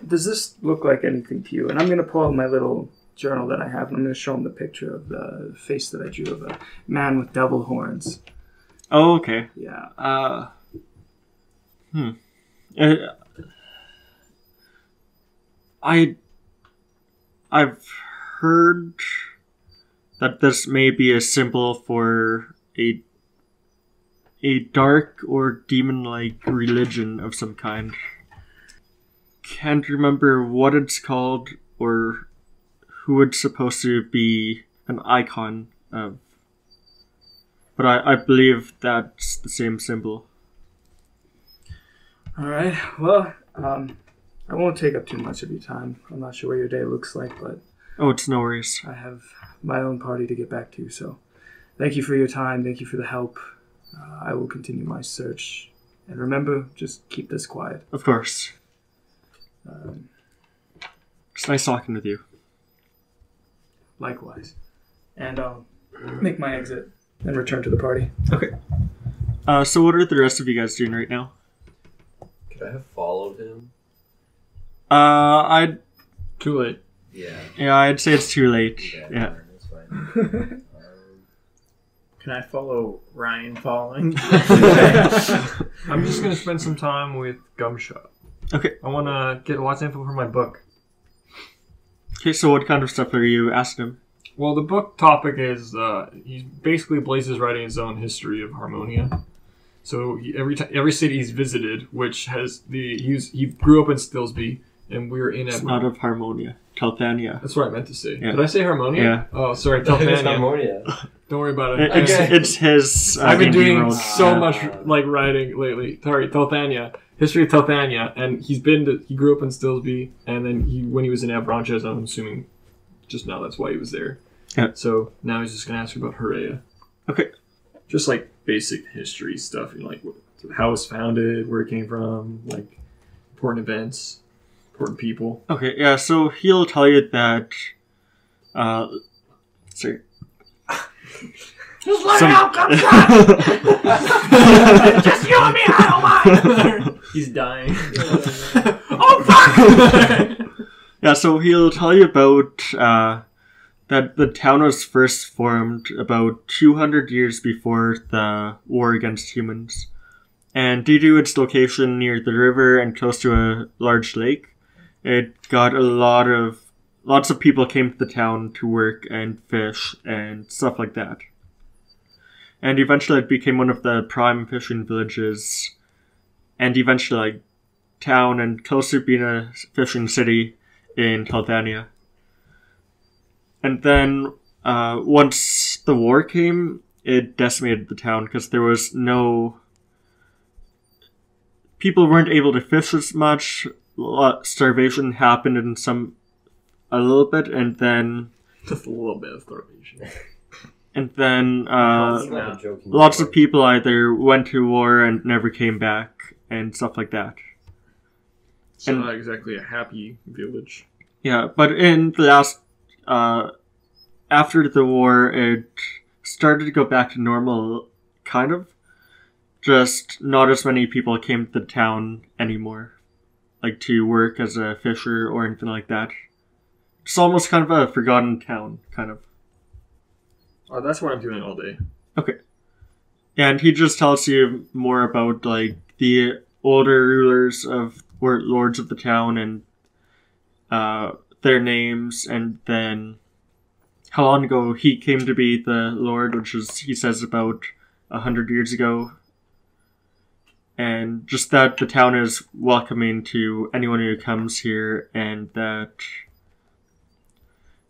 does this look like anything to you? And I'm going to pull out my little journal that I have, and I'm going to show him the picture of the face that I drew of a man with devil horns. Oh, okay. Yeah. Uh, hmm. Uh, I, I've heard that this may be a symbol for a a dark or demon-like religion of some kind. Can't remember what it's called or who it's supposed to be an icon of. But I, I believe that's the same symbol. All right. Well, um, I won't take up too much of your time. I'm not sure what your day looks like, but Oh, it's no worries. I have my own party to get back to. So, thank you for your time. Thank you for the help. Uh, I will continue my search. And remember, just keep this quiet. Of course. Um, It's nice talking with you. likewise. And I'll make my exit and return to the party. Okay. Uh, so what are the rest of you guys doing right now? Could I have followed him? Uh, I'd Too late. Yeah. yeah, I'd say it's too late. Yeah. That's fine. Can I follow Ryan following? I'm just gonna spend some time with Gumshot. Okay. I wanna get lots of info for my book. Okay, so what kind of stuff are you asking him? Well, the book topic is uh, he basically Blaze is writing his own history of Harmonia. So he, every time every city he's visited, which has the he's he grew up in Stillsby, and we were in It's a. not of Harmonia. Telthania. That's what I meant to say. Yeah. Did I say Harmonia? Yeah. Oh, sorry, It's Telthania. Harmonia. Don't worry about It- it. It's, Okay. it's his. Uh, I've been D&D doing world. so Yeah. much like writing lately. Sorry, Telthania, history of Telthania, and he's been to, he grew up in Stillsby, and then he when he was in Avranches, I'm assuming, just now that's why he was there. Yeah. So now he's just gonna ask you about Hrea. Okay. Just like basic history stuff, you know, like how it was founded, where it came from, like important events, important people. Okay, yeah, so he'll tell you that. Uh, sorry. Just let Some- it out, come Just you and me, I don't mind. He's dying. Oh, fuck! Yeah, so he'll tell you about uh, that the town was first formed about 200 years before the war against humans. And due to its location near the river and close to a large lake, it got a lot of lots of people came to the town to work and fish and stuff like that. And eventually it became one of the prime fishing villages and eventually like town and close to being a fishing city in Telthania. And then uh, once the war came, it decimated the town because there was no. People weren't able to fish as much. Lot- Starvation happened in some. a little bit, and then. Just a little bit of starvation. And then uh, It's not a joking lots of people either went to war and never came back, and stuff like that. So And- not exactly a happy village. Yeah, but in the last, uh, after the war, it started to go back to normal, kind of. Just not as many people came to the town anymore, like to work as a fisher or anything like that. It's almost kind of a forgotten town, kind of. Oh, that's what I'm doing all day. Okay. And he just tells you more about like the older rulers of were lords of the town and uh, their names, and then how long ago he came to be the lord, which is he says about a hundred years ago. And just that the town is welcoming to anyone who comes here, and that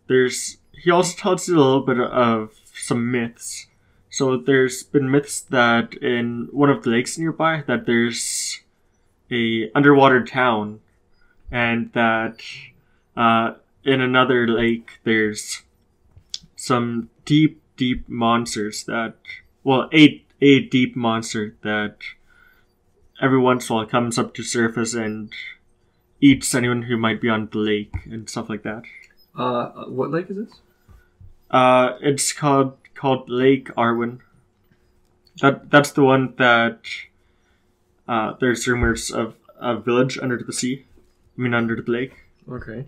there's. He also tells you a little bit of some myths so there's been myths that in one of the lakes nearby that there's a underwater town, and that uh, in another lake there's some deep, deep monsters that well, a a deep monster that every once in a while comes up to surface and eats anyone who might be on the lake and stuff like that. Uh, what lake is this? Uh, it's called called Lake Arwen. That that's the one that uh, there's rumors of a village under the sea. I mean under the lake. Okay.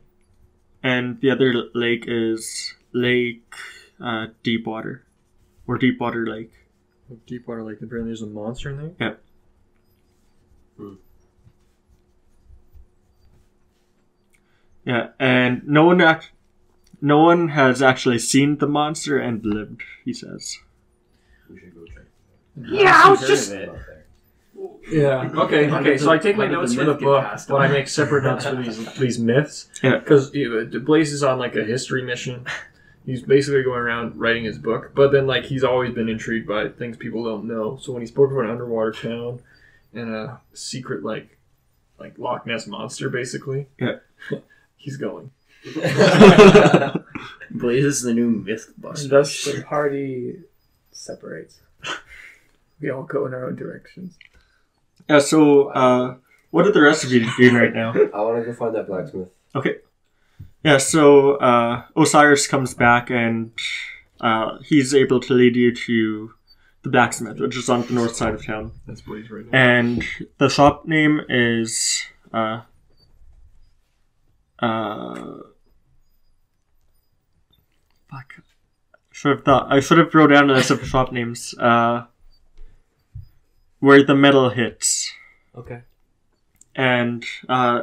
And the other lake is Lake uh, Deepwater, or Deepwater Lake. Deepwater Lake. Apparently, there's a monster in there. Yep. Hmm. Yeah, and no one act, no one has actually seen the monster and lived. He says. We should go check. Yeah, I was just. Yeah. Okay. How Okay. So the- I take my how the notes for the book, but I make separate notes for these these myths. Yeah. Because Blaze is on like a history mission. He's basically going around writing his book, but then like he's always been intrigued by things people don't know. So when he spoke of an underwater town and a secret like like Loch Ness monster, basically. Yeah. he's going. Blaze is the new myth And thus the party separates. We all go in our own directions. Yeah. So, uh, what are the rest of you doing right now? I want to go find that blacksmith. Okay. Yeah, so uh, Osiris comes back and uh, he's able to lead you to the blacksmith, which is on the north side of town. That's Blaze right now. And the shop name is. Uh, uh, fuck. Should have thought. I should have wrote down a list of shop names. Uh, where the metal hits. Okay. and uh,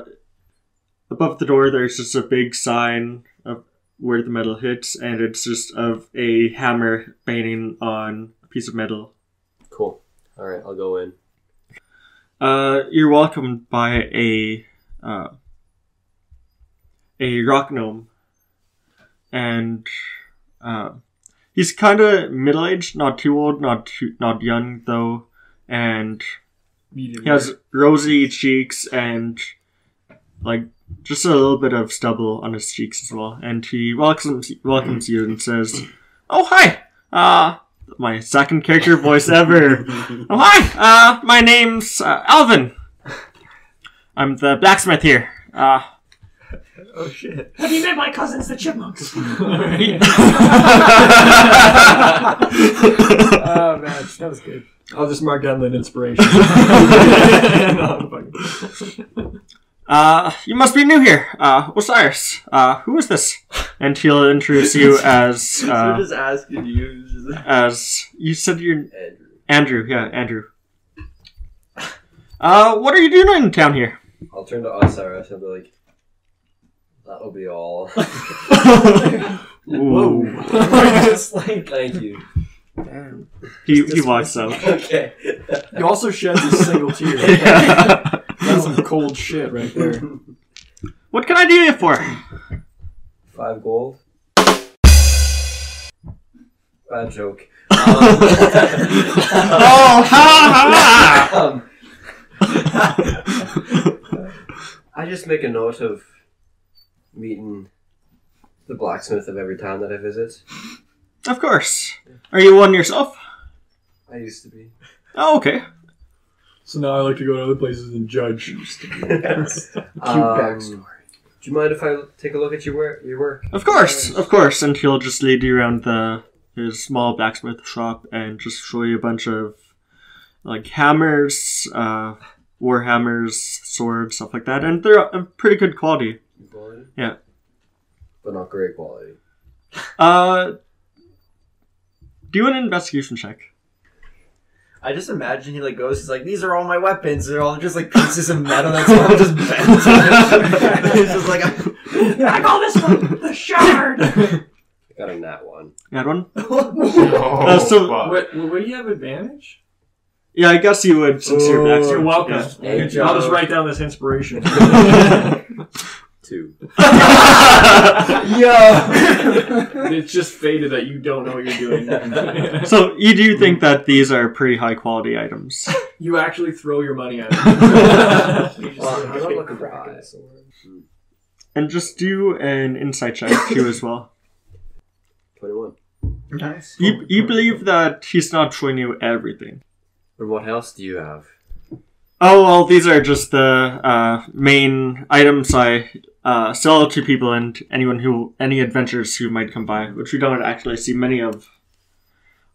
above the door there's just a big sign of where the metal hits and it's just of a hammer banging on a piece of metal Cool. All right, I'll go in. uh, you're welcomed by a uh, a rock gnome and uh, he's kind of middle-aged not too old not too not young though and Medium He has rosy cheeks and like just a little bit of stubble on his cheeks as well. And he welcomes welcomes you and says, "Oh hi, uh, my second character voice ever. Oh hi, uh, my name's uh, Alvin. I'm the blacksmith here. Uh, Oh shit. Have you met my cousins, the chipmunks? Oh man, that was good. I'll just mark down that inspiration. No, I'm uh, you must be new here. Uh, Osiris. Uh, who is this? And he'll introduce you as We're uh, just asking you. As you said you're Andrew. Andrew, yeah, Andrew. Uh, what are you doing in town here? I'll turn to Osiris and be like, that'll be all. Whoa. Just like, thank you. Damn. He, he walks out. Okay. He also sheds a single tear. Yeah. That's some cold shit right there. What can I do you for? Five gold. Bad joke. Oh, ha ha! Um, I just make a note of meeting the blacksmith of every town that I visit. Of course. Are you one yourself? I used to be. Oh, okay. So now I like to go to other places and judge. Um, backstory. do you mind if I take a look at your work? Your work? Of course, of course. And he'll just lead you around the his small blacksmith shop and just show you a bunch of like hammers, uh, war hammers, swords, stuff like that, and they're of pretty good quality. Quality? Yeah. But not great quality. Uh, do an investigation check. I just imagine he like goes. He's like, "These are all my weapons. They're all just like pieces of metal that's all just bent." He's just like, I call this one the shard. I got a nat one. That one. Oh, Uh, so- fuck. What, would you have advantage? Yeah, I guess you would since you're You're welcome. Yeah. Thank Good job. I'll just write down this inspiration. Two. it's just fated that you don't know what you're doing. So you do think that these are pretty high quality items? you actually throw your money at it. Well, I'm not looking to buy. And just do an insight check too as well. 21. "Nice." You, you believe that he's not showing you everything. And what else do you have? Oh well, these are just the uh, main items I uh, sell to people and anyone who any adventurers who might come by, which we don't actually see many of.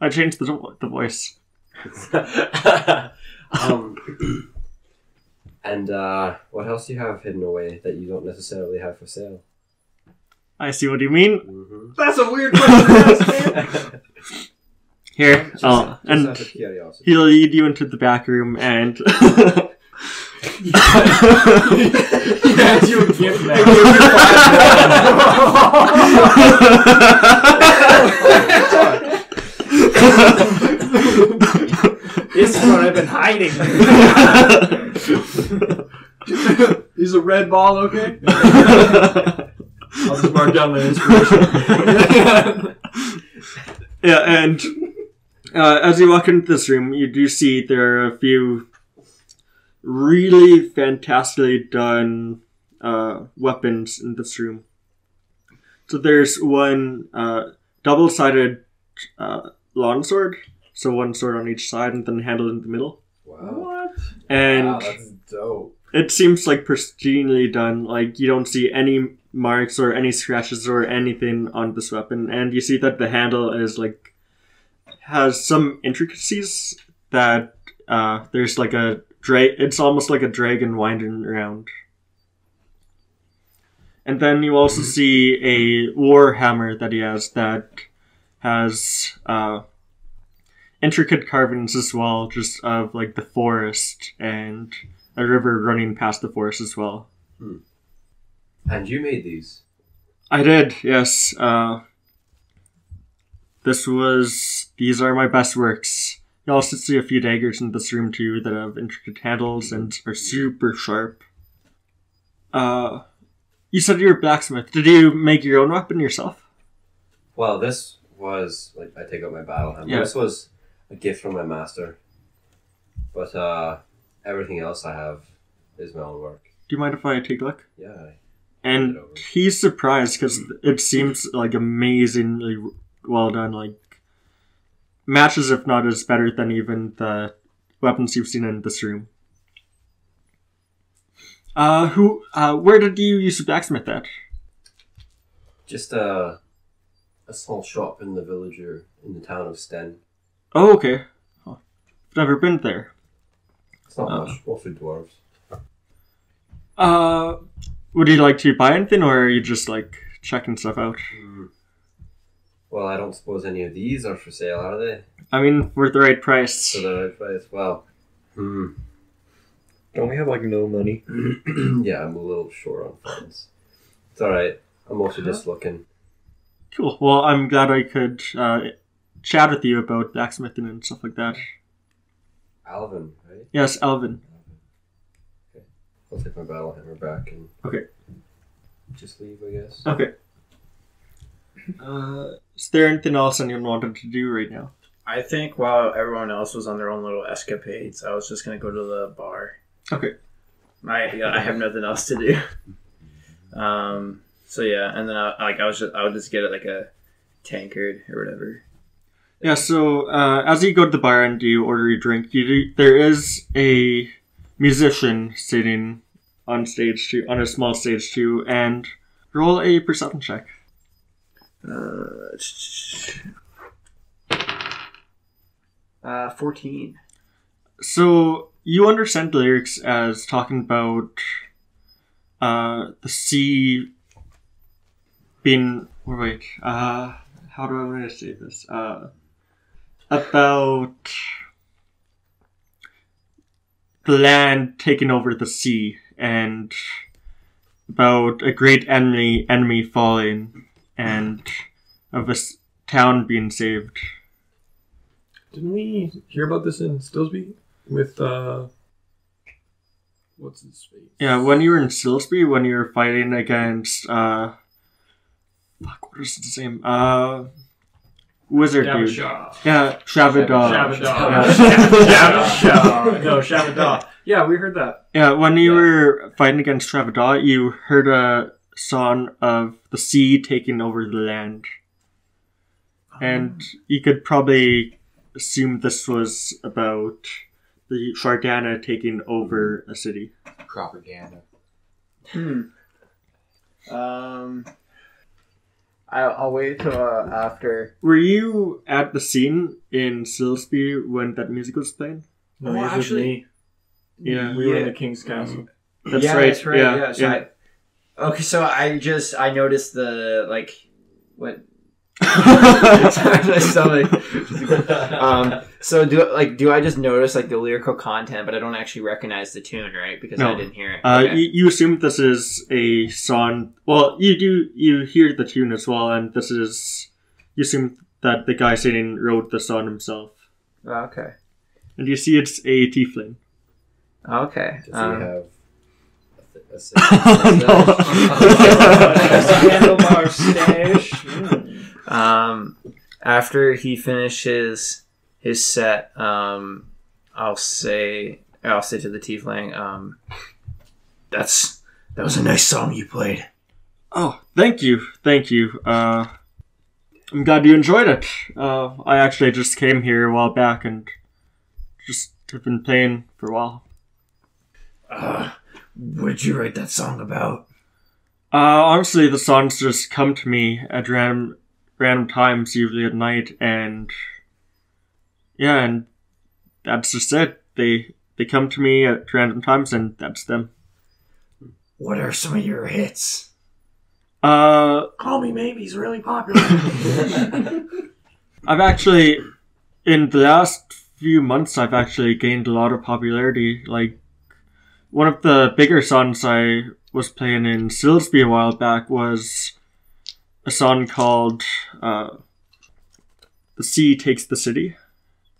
I changed the the voice. um, and uh, what else do you have hidden away that you don't necessarily have for sale? I see what you mean. Mm-hmm. That's a weird question to ask, man. Here, Just, oh, just and out of curiosity. he'll lead you into the back room and. he hands you a gift bag. hiding. Is a red ball okay? I'll just mark down my inspiration. Yeah, and uh, as you walk into this room, you do see there are a few really fantastically done uh, weapons in this room. So there's one uh, double-sided uh, longsword, so one sword on each side and then handle in the middle. Wow. What? And wow, that's dope. it seems like pristinely done. Like you don't see any marks or any scratches or anything on this weapon, and you see that the handle is like has some intricacies that uh, there's like a dra- It's almost like a dragon winding around. And then you also see a war hammer that he has that has uh, intricate carvings as well, just of like the forest and a river running past the forest as well. And you made these. I did, yes. Uh, this was. These are my best works. You also see a few daggers in this room too that have intricate handles and are super sharp. Uh, you said you're a blacksmith. Did you make your own weapon yourself? Well, this was like I take out my battle hammer. Yeah. This was a gift from my master. But uh everything else I have is my own work. Do you mind if I take a look? Yeah. I- And he's surprised because it seems like amazingly well done. Like matches, if not as better than even the weapons you've seen in this room. Uh, who? Uh, where did you use to blacksmith at? Just a a small shop in the village or in the town of Sten. Oh, okay. Oh, I've never been there. It's not Oh. much, mostly dwarves. Uh, would you like to buy anything, or are you just like checking stuff out? Well, I don't suppose any of these are for sale, are they? I mean, worth the right price. For the right price. Well, hmm. Don't we have like no money? yeah, I'm a little short on funds. It's alright. I'm mostly just looking. Cool. Well, I'm glad I could uh, chat with you about blacksmithing and stuff like that. Alvin, right? Yes, Elvin. I'll take my battle hammer back and Okay. just leave, I guess. Okay. Uh, is there anything else anyone wanted to do right now? I think while everyone else was on their own little escapades, I was just gonna go to the bar. Okay. I I have nothing else to do. Um. So yeah, and then I like I was just I would just get it like a tankard or whatever. Yeah. So uh, as you go to the bar and do you order your drink, you do, there is a musician sitting on stage too, on a small stage too, and roll a perception check. Uh, uh fourteen. So you understand lyrics as talking about uh, the sea being. Wait, uh, how do I want to say this? Uh, about the land taking over the sea and about a great enemy enemy falling and of a s- town being saved. Didn't we hear about this in Silsby with uh, what's his face? Yeah, when you were in Silsby, when you were fighting against uh fuck, what is his name? Uh Wizard dude. Shabashah. Yeah, Shabadar. Shabadar. Yeah. no, Shabadar. Yeah, we heard that. Yeah, when you Yeah. were fighting against Travada, you heard a song of the sea taking over the land. And you could probably assume this was about the Shardana taking over a city. Propaganda. Hmm. Um. I, I'll wait till uh, after. Were you at the scene in Silsby when that music was playing? No, he was actually- me. Yeah. We were in the King's Castle. That's yeah, right. That's right. Yeah, Yeah. so yeah. I- okay, so I just I noticed the like what. Sorry, um, so do like do I just notice like the lyrical content, but I don't actually recognize the tune, right? Because I didn't hear it. Uh, Okay. you, you assume this is a song. Well, you do. You hear the tune as well, and this is. You assume that the guy singing wrote the song himself. Oh, okay. and you see it's a tiefling. Okay. Does Um, he have a, th- Handlebar stash. Mm. Um, after he finishes his set, um, I'll say I'll say to the tiefling, um, "That's that was a nice song you played." Oh, thank you, thank you. Uh, I'm glad you enjoyed it. Uh, I actually just came here a while back and just have been playing for a while. Uh, what did you write that song about? Uh, honestly, the songs just come to me at random, random times, usually at night, and yeah, and that's just it. They they come to me at random times, and that's them. What are some of your hits? Uh, Call Me Maybe's really popular. I've actually, in the last few months, I've actually gained a lot of popularity. Like, one of the bigger songs I was playing in Silsby a while back was a song called uh, The Sea Takes the City.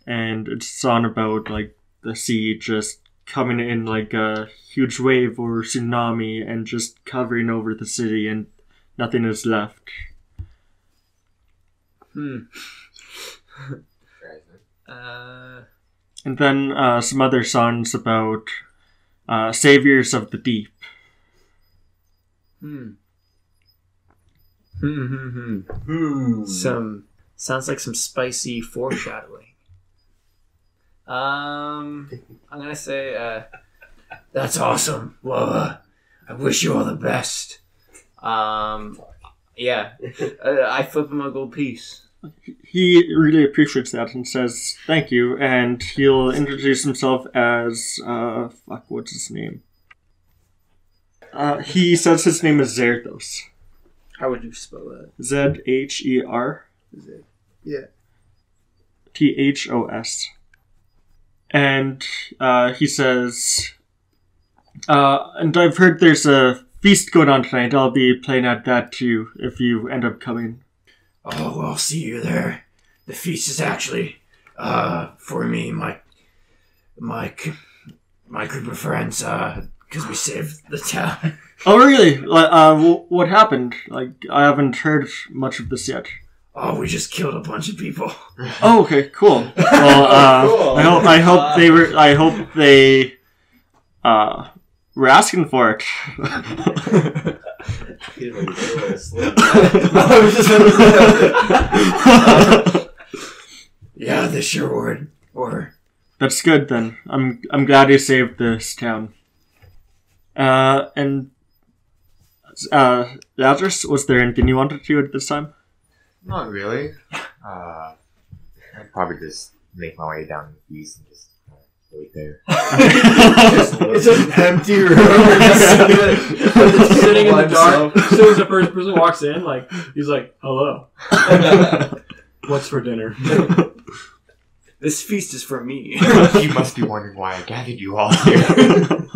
And it's a song about, like, the sea just coming in like a huge wave or tsunami and just covering over the city and nothing is left. Hmm. Uh, And then uh, some other songs about uh, saviors of the deep. hmm. Hmm. Hmm. Hmm. Some sounds like some spicy foreshadowing. Um, I'm gonna say, uh, that's awesome. Well, uh, I wish you all the best. Um, yeah, uh, I flip him a gold piece. He really appreciates that and says thank you, and he'll introduce himself as uh, fuck, what's his name? Uh, he says his name is Zherthos. How would you spell that? Z H E R Yeah. T H O S. And uh, he says, uh, and I've heard there's a feast going on tonight. I'll be playing at that too if you end up coming. Oh, I'll see you there. The feast is actually, uh, for me, my, my, my group of friends, uh, because we saved the town. Oh, really? Like, uh, what happened? Like, I haven't heard much of this yet. Oh, we just killed a bunch of people. Oh, okay, cool. Well, uh, Cool. I hope I hope they were. I hope they uh were asking for it. He's like, "They're a little slim." Yeah, they sure would. Or, That's good then. I'm I'm glad you saved this town. Uh, and uh, Lazarus, was there anything you wanted to do at this time? Not really. Uh, I'd probably just make my way down the east and just wait there. It's an empty room. It's sitting in the dark. As soon as the first person walks in, like he's like, "Hello, what's for dinner?" this feast is for me. you must be wondering why I gathered you all here.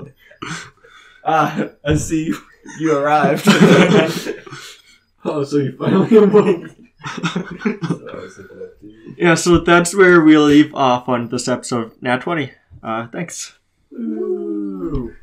Ah, I see you, you arrived. oh, so you finally awoke. So I was thinking that too. yeah, so that's where we'll leave off on this episode of Nat 20. Uh, thanks. Ooh.